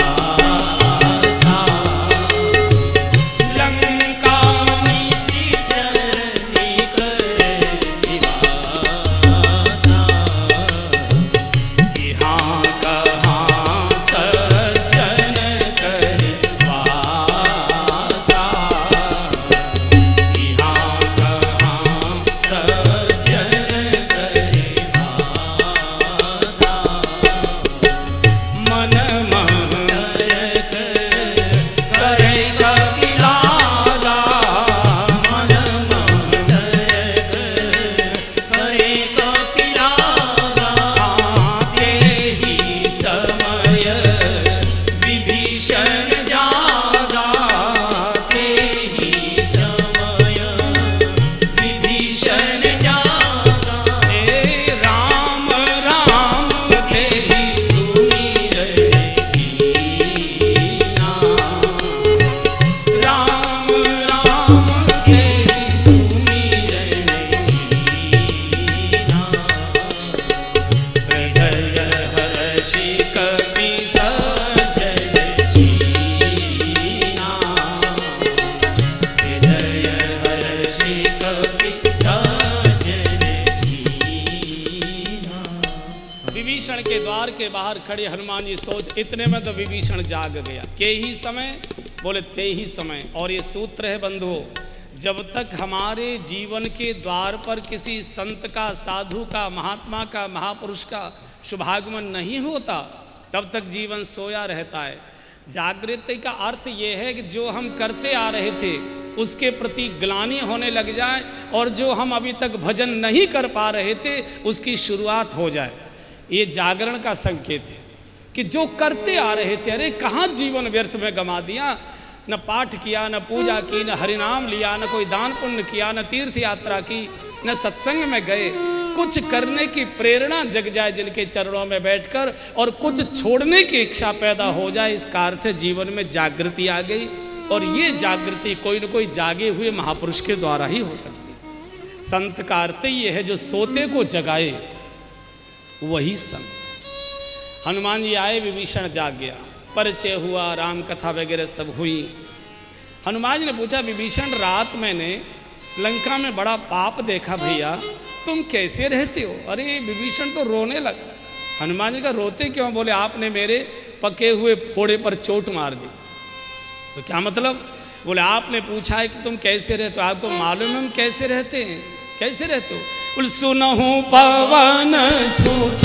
सोच, इतने में तो विभीषण जाग गया। के ही समय? बोले, ते ही समय। और ये सूत्र है, बंधुओं, जब तक हमारे जीवन के द्वार पर किसी संत का, साधु का, महात्मा का, महापुरुष का शुभागमन नहीं होता, तब तक जीवन सोया रहता है। जागृति का अर्थ ये है कि जो हम करते आ रहे थे, उसके प्रति ग्लानी होने लग जाए, और जो हम अभी तक भजन नहीं कर पा रहे थे, उसकी शुरुआत हो जाए। ये जागरण का संकेत है। कि जो करते आ रहे थे, अरे कहाँ जीवन व्यर्थ में गमा दिया? न पाठ किया, न पूजा की, न हरिनाम लिया, न कोई दान पुण्य किया, न तीर्थ यात्रा की, न सत्संग में गए। कुछ करने की प्रेरणा जग जाए जिनके चरणों में बैठकर और कुछ छोड़ने की इच्छा पैदा हो जाए, इसका अर्थ जीवन में जागृति आ गई और ये जागृति कोई न कोई जागे हुए महापुरुष के द्वारा ही हो सकती संत का अर्थ ये है, जो सोते को जगाए, वही संत। हनुमान जी आए, विभीषण जाग गया। परिचय हुआ राम कथा वगैरह सब हुई। हनुमान जी ने पूछा, विभीषण, रात मैंने लंका में बड़ा पाप देखा भैया, तुम कैसे रहते हो? अरे, विभीषण तो रोने लगा हनुमान जी का रोते क्यों? बोले, आपने मेरे पके हुए फोड़े पर चोट मार दी। तो क्या मतलब? बोले, आपने पूछा है कि तुम कैसे रहते हो? आपको मालूम हम कैसे रहते हैं? कैसे रहते हो? बोले, सुनहु पवन सुत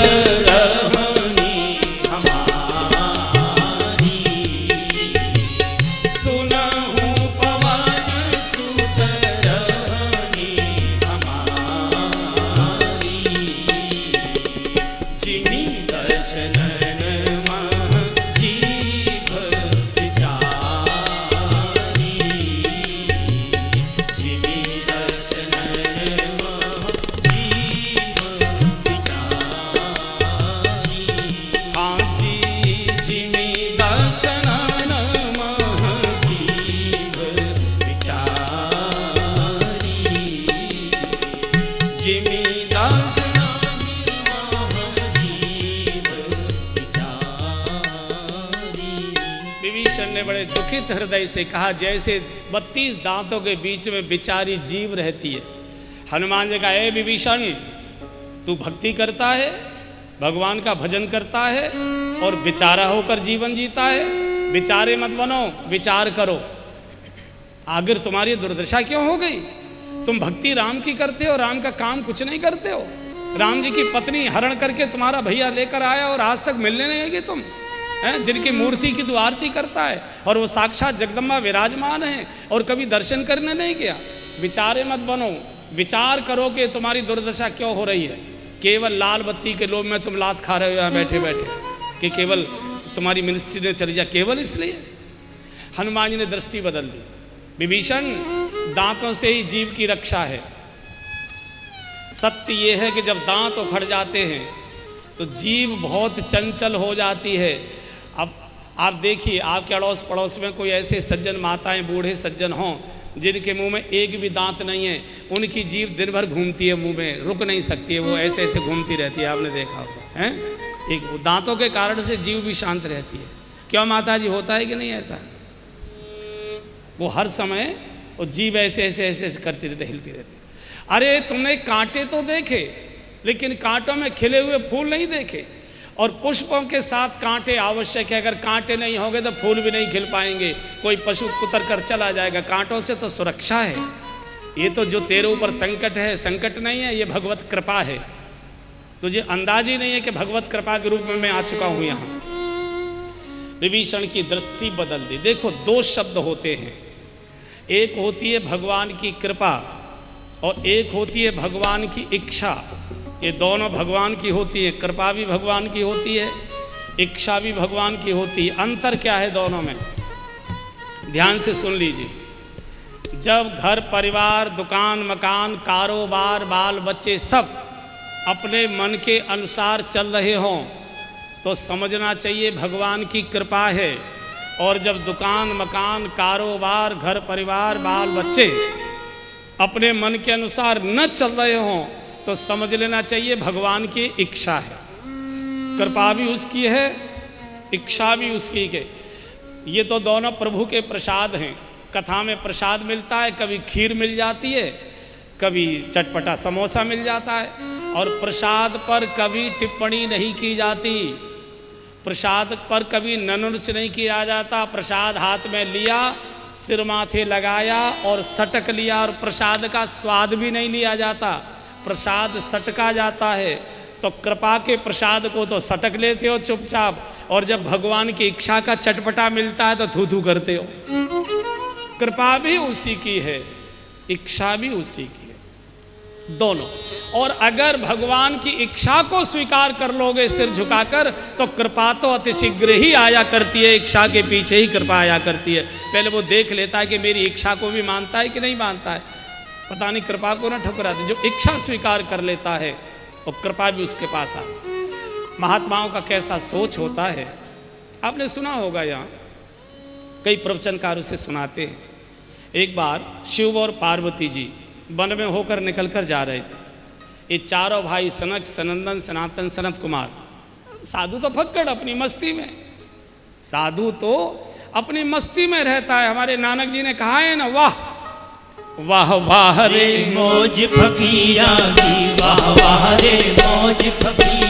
हृदय से कहा, जैसे बत्तीस दांतों के बीच में बिचारी जीव रहती है। हनुमान जी का, ए विभीषण, तू भक्ति करता है, भगवान का भजन करता है और बिचारा होकर जीवन जीता है। बिचारे मत बनो, विचार करो। आखिर तुम्हारी दुर्दशा क्यों हो गई? तुम भक्ति राम की करते हो, राम का काम कुछ नहीं करते हो। राम जी की पत्नी हरण करके तुम्हारा भैया लेकर आया और आज तक मिलने नहीं गए तुम। हैं, जिनकी मूर्ति की तू आरती करता है। और वो साक्षात जगदम्बा विराजमान है और कभी दर्शन करने नहीं गया। विचारे मत बनो। विचार करो कि तुम्हारी दुर्दशा क्यों हो रही है? केवल लाल बत्ती के लोभ में तुम लात खा रहे हो यहाँ बैठे बैठे। कि केवल तुम्हारी मिनिस्ट्री ने चली जा केवल इसलिए। हनुमान जी ने दृष्टि बदल दी। विभीषण, दांतों से ही जीव की रक्षा है। सत्य ये है कि जब दांत उखड़ जाते हैं तो जीव बहुत चंचल हो जाती है। आप देखिए, आपके अड़ोस पड़ोस में कोई ऐसे सज्जन माताएँ, बूढ़े सज्जन हों, जिनके मुँह में एक भी दांत नहीं है, उनकी जीव दिन भर घूमती है मुँह में, रुक नहीं सकती है, वो ऐसे ऐसे घूमती रहती है, आपने देखा होगा, हैं? एक दांतों के कारण से जीव भी शांत रहती है। क्यों माता जी होता है कि नहीं ऐसा? वो हर समय वो जीव ऐसे ऐसे ऐसे ऐसे करती रहती हिलती रहती अरे, तुमने कांटे तो देखे, लेकिन कांटों में खिले हुए फूल नहीं देखे। और पुष्पों के साथ कांटे आवश्यक है। अगर कांटे नहीं होंगे तो फूल भी नहीं खिल पाएँगे। कोई पशु कुतर कर चला जाएगा। कांटों से तो सुरक्षा है। ये तो जो तेरे ऊपर संकट है, संकट नहीं है, ये भगवत कृपा है। तुझे अंदाज ही नहीं है कि भगवत कृपा के रूप में मैं आ चुका हूँ यहाँ। विभीषण की दृष्टि बदल दी। देखो, दो शब्द होते हैं। एक होती है भगवान की कृपा और एक होती है भगवान की इच्छा। ये दोनों भगवान की होती है, कृपा भी भगवान की होती है, इच्छा भी भगवान की होती है। अंतर क्या है दोनों में? ध्यान से सुन लीजिए। जब घर, परिवार, दुकान, मकान, कारोबार, बाल, बच्चे सब अपने मन के अनुसार चल रहे हों तो समझना चाहिए भगवान की कृपा है। और जब दुकान, मकान, कारोबार, घर, परिवार, बाल, बच्चे अपने मन के अनुसार न चल रहे हों तो समझ लेना चाहिए भगवान की इच्छा है। कृपा भी उसकी है, इच्छा भी उसकी है। ये तो दोनों प्रभु के प्रसाद हैं। कथा में प्रसाद मिलता है, कभी खीर मिल जाती है, कभी चटपटा समोसा मिल जाता है। और प्रसाद पर कभी टिप्पणी नहीं की जाती। प्रसाद पर कभी ननुच नहीं किया जाता। प्रसाद हाथ में लिया, सिर माथे लगाया और सटक लिया और प्रसाद का स्वाद भी नहीं लिया जाता। प्रसाद सटका जाता है तो कृपा के प्रसाद को तो सटक लेते हो चुपचाप, और जब भगवान की इच्छा का चटपटा मिलता है तो थू थू करते हो। कृपा भी उसी की है, इच्छा भी उसी की है, दोनों। और अगर भगवान की इच्छा को स्वीकार कर लोगे सिर झुकाकर तो कृपा तो अतिशीघ्र ही आया करती है, इच्छा के पीछे ही कृपा आया करती है। पहले वो देख लेता है कि मेरी इच्छा को भी मानता है कि नहीं मानता है। पता नहीं, कृपा को ना ठुकरा जो इच्छा स्वीकार कर लेता है, वो कृपा भी उसके पास आती महात्माओं का कैसा सोच होता है। आपने सुना होगा यहाँ, कई प्रवचनकार उसे सुनाते हैं। एक बार शिव और पार्वती जी वन में होकर निकल कर जा रहे थे। ये चारों भाई सनक, सनंदन, सनातन, सनत कुमार। साधु तो फक्कड़ अपनी मस्ती में। साधु तो अपनी मस्ती में रहता है। हमारे नानक जी ने कहा है ना, वाह! वाह वाह रे मौज फकीरा की वाह वाह रे मौज फकीरा।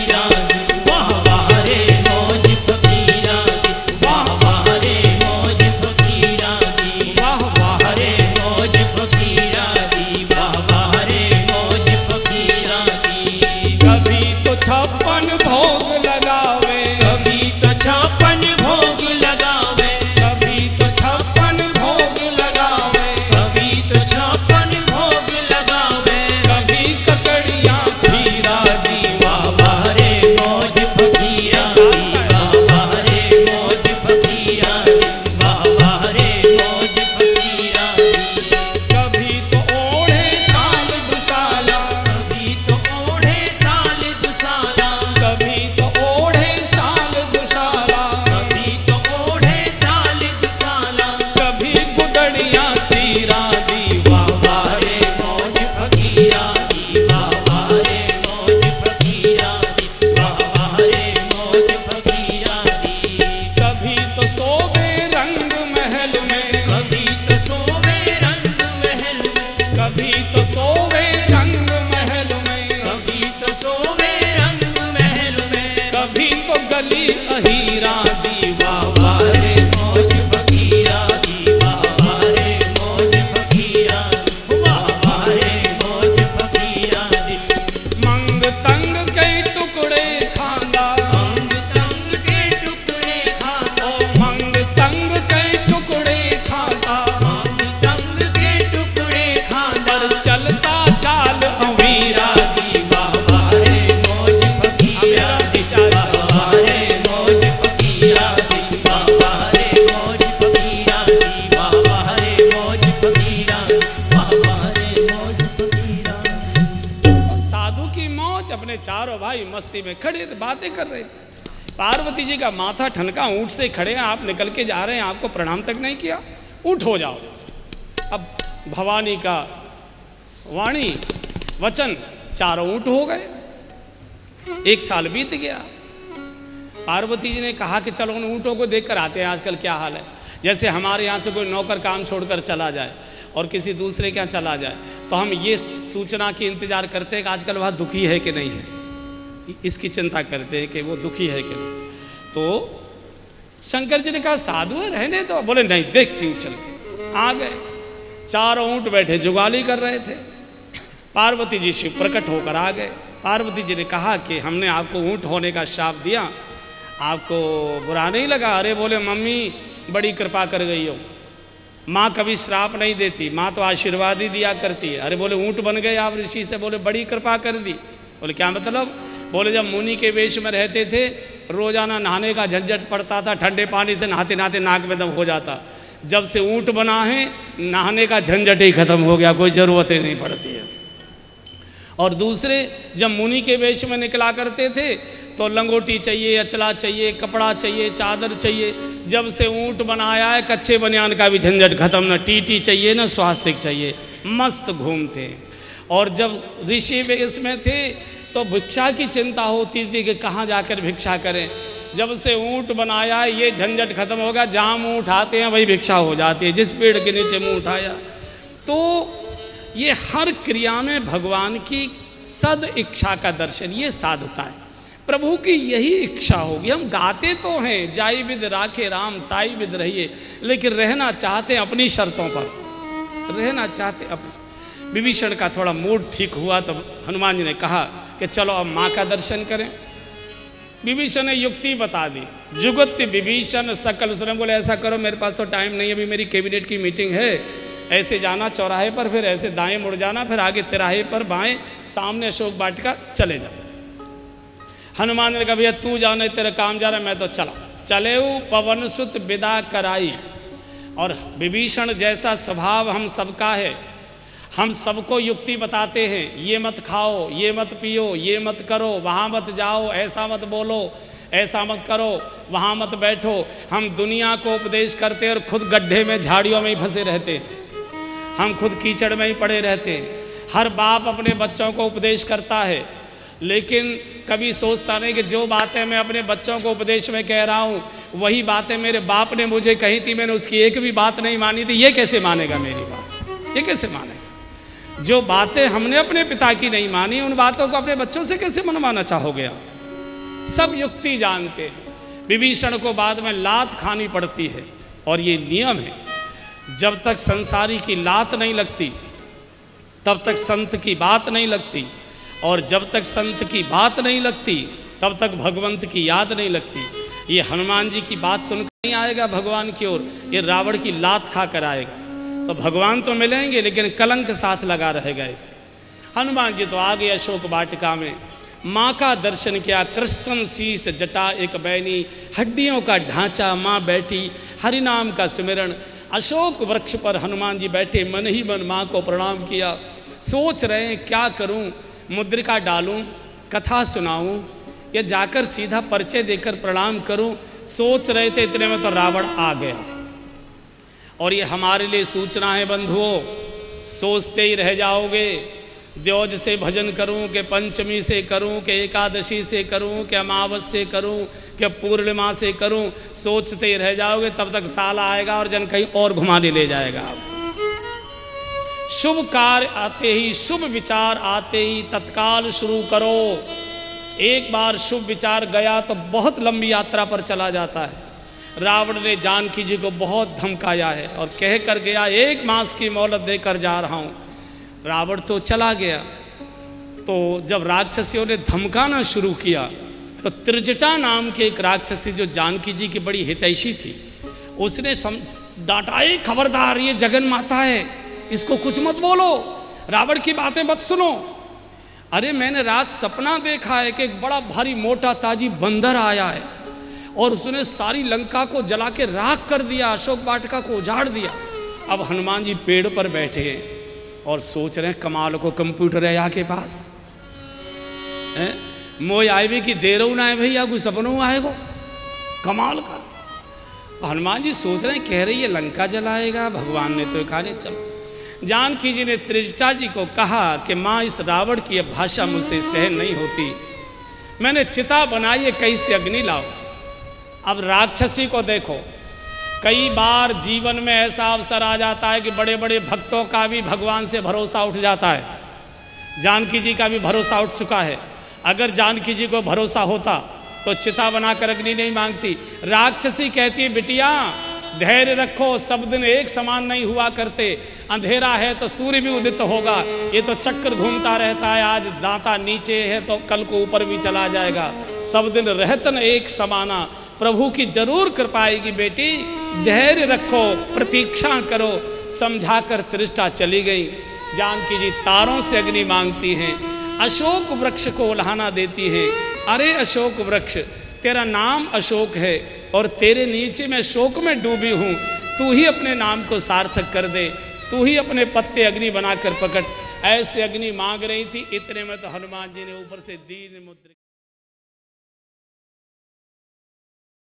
माथा ठनका ऊँट से खड़े हैं, आप निकल के जा रहे हैं, आपको प्रणाम तक नहीं किया। ऊँट हो जाओ। अब भवानी का वाणी, वचन चारों ऊँट हो गए। एक साल बीत गया। पार्वती जी ने कहा कि चलो उन ऊँटों को देख कर आते हैं आजकल क्या हाल है। जैसे हमारे यहाँ से कोई नौकर काम छोड़कर चला जाए और किसी दूसरे के यहाँ चला जाए तो हम ये सूचना की इंतज़ार करते हैं कि आजकल वह दुखी है कि नहीं है। इसकी चिंता करते हैं कि वो दुखी है कि नहीं। तो शंकर जी ने कहा, साधु है, रहने दो। बोले, नहीं, देखती हूँ, चल के। आ गए। चारों ऊँट बैठे, जुगाली कर रहे थे। पार्वती जी शिव प्रकट होकर आ गए। पार्वती जी ने कहा कि हमने आपको ऊँट होने का शाप दिया। आपको बुरा नहीं लगा? अरे, बोले, मम्मी, बड़ी कृपा कर गई हो। माँ कभी श्राप नहीं देती, माँ तो आशीर्वाद ही दिया करती है। अरे, बोले, ऊँट बन गए आप ऋषि से। बोले, बड़ी कृपा कर दी। बोले, क्या मतलब? बोले, जब मुनि के वेश में रहते थे रोज़ाना नहाने का झंझट पड़ता था, ठंडे पानी से नहाते नहाते नाक में दम हो जाता। जब से ऊँट बना है, नहाने का झंझट ही खत्म हो गया, कोई ज़रूरत ही नहीं पड़ती है। और दूसरे, जब मुनि के वेश में निकला करते थे तो लंगोटी चाहिए, अचला चाहिए, कपड़ा चाहिए, चादर चाहिए। जब से ऊँट बनाया है, कच्चे बनियान का भी झंझट खत्म, न टीटी चाहिए, न स्वास्थ्य चाहिए। मस्त घूमते। और जब ऋषि वेश में थे तो भिक्षा की चिंता होती थी कि कहाँ जाकर भिक्षा करें। जब से ऊँट बनाया, ये झंझट खत्म हो गया। जहाँ मुँह उठाते हैं, वही भिक्षा हो जाती है। जिस पेड़ के नीचे मुँह उठाया। तो ये हर क्रिया में भगवान की सद इच्छा का दर्शन, ये साधता है। प्रभु की यही इच्छा होगी। हम गाते तो हैं, जाई विद राखे राम, ताई विद रहिए। लेकिन रहना चाहते हैं अपनी शर्तों पर। रहना चाहते अपनी। विभीषण का थोड़ा मूड ठीक हुआ तो हनुमान जी ने कहा कि चलो अब माँ का दर्शन करें। विभीषण ने युक्ति बता दी। जुगत विभीषण सकल उसने बोले, ऐसा करो, मेरे पास तो टाइम नहीं अभी मेरी कैबिनेट की मीटिंग है। ऐसे जाना चौराहे पर, फिर ऐसे दाएँ मुड़ जाना, फिर आगे तिराहे पर बाएँ, सामने अशोक वाटिका चले जाओ हनुमान ने कहा, भैया, तू जाने तेरा काम जा रहा मैं तो चला। चले पवन सुत विदा कराई। और विभीषण जैसा स्वभाव हम सबका है हम सबको युक्ति बताते हैं, ये मत खाओ, ये मत पियो, ये मत करो, वहाँ मत जाओ, ऐसा मत बोलो, ऐसा मत करो, वहाँ मत बैठो। हम दुनिया को उपदेश करते और खुद गड्ढे में झाड़ियों में ही फंसे रहते हैं। हम खुद कीचड़ में ही पड़े रहते हैं। हर बाप अपने बच्चों को उपदेश करता है, लेकिन कभी सोचता नहीं कि जो बातें मैं अपने बच्चों को उपदेश में कह रहा हूँ, वही बातें मेरे बाप ने मुझे कही थी, मैंने उसकी एक भी बात नहीं मानी थी। ये कैसे मानेगा मेरी बात? ये कैसे मानेगा? जो बातें हमने अपने पिता की नहीं मानी, उन बातों को अपने बच्चों से कैसे मनवाना चाहोगे सब युक्ति जानते विभीषण को बाद में लात खानी पड़ती है, और ये नियम है, जब तक संसारी की लात नहीं लगती, तब तक संत की बात नहीं लगती, और जब तक संत की बात नहीं लगती, तब तक भगवंत की याद नहीं लगती। ये हनुमान जी की बात सुनकर नहीं आएगा भगवान की ओर, ये रावण की लात खा कर आएगा। तो भगवान तो मिलेंगे, लेकिन कलंक साथ लगा रहेगा इसके। हनुमान जी तो आ गए अशोक वाटिका में। माँ का दर्शन किया, कृष्ण शीश जटा एक बैनी, हड्डियों का ढांचा माँ बैठी, हरिनाम का सिमरण अशोक वृक्ष पर हनुमान जी बैठे, मन ही मन माँ को प्रणाम किया। सोच रहे हैं, क्या करूँ? मुद्रिका डालूं, कथा सुनाऊं, या जाकर सीधा परिचय देकर प्रणाम करूँ? सोच रहे थे, इतने में तो रावण आ गया। और ये हमारे लिए सूचना है, बंधुओं। सोचते ही रह जाओगे। द्योज से भजन करूँ, कि पंचमी से करूँ, कि एकादशी से करूँ, कि अमावस से करूँ, कि पूर्णिमा से करूँ, सोचते ही रह जाओगे, तब तक साल आएगा और जन कहीं और घुमाने ले जाएगा। शुभ कार्य आते ही, शुभ विचार आते ही, तत्काल शुरू करो। एक बार शुभ विचार गया तो बहुत लंबी यात्रा पर चला जाता है। रावण ने जानकी जी को बहुत धमकाया है और कह कर गया, एक मास की मोहलत देकर जा रहा हूँ। रावण तो चला गया। तो जब राक्षसियों ने धमकाना शुरू किया तो त्रिजटा नाम के एक राक्षसी जो जानकी जी की बड़ी हितैषी थी, उसने सम डांटा खबरदार, ये जगन माता है, इसको कुछ मत बोलो, रावण की बातें मत सुनो। अरे, मैंने रात सपना देखा है कि एक बड़ा भारी मोटा ताजी बंदर आया है। और उसने सारी लंका को जला के राख कर दिया, अशोक वाटिका को उजाड़ दिया। अब हनुमान जी पेड़ पर बैठे हैं और सोच रहे हैं, कमाल को कंप्यूटर है यहाँ के पास। है? मोय आए कि देर ना आए भैया, कोई सपनों आएगो? कमाल का। तो हनुमान जी सोच रहे हैं, कह रही है लंका जलाएगा, भगवान ने तो कहा चलो। जानकी जी ने त्रिजटा जी को कहा कि, माँ, इस रावण की यह भाषा मुझसे सहन नहीं होती। मैंने चिता बनाई है, कहीं से अग्नि लाओ। अब राक्षसी को देखो। कई बार जीवन में ऐसा अवसर आ जाता है कि बड़े बड़े भक्तों का भी भगवान से भरोसा उठ जाता है। जानकी जी का भी भरोसा उठ चुका है। अगर जानकी जी को भरोसा होता तो चिता बनाकर अग्नि नहीं मांगती। राक्षसी कहती है, बिटिया, धैर्य रखो, सब दिन एक समान नहीं हुआ करते। अंधेरा है तो सूर्य भी उदित होगा। ये तो चक्कर घूमता रहता है, आज दांता नीचे है तो कल को ऊपर भी चला जाएगा। सब दिन रहतन एक समाना। प्रभु की ज़रूर कृपा आएगी, बेटी। धैर्य रखो, प्रतीक्षा करो। समझा कर त्रिष्ठा चली गई। जानकी जी तारों से अग्नि मांगती हैं। अशोक वृक्ष को उल्हाना देती है। अरे अशोक वृक्ष, तेरा नाम अशोक है और तेरे नीचे मैं शोक में डूबी हूँ। तू ही अपने नाम को सार्थक कर दे। तू ही अपने पत्ते अग्नि बनाकर पकड़। ऐसे अग्नि मांग रही थी, इतने में तो हनुमान जी ने ऊपर से दीन मुद्र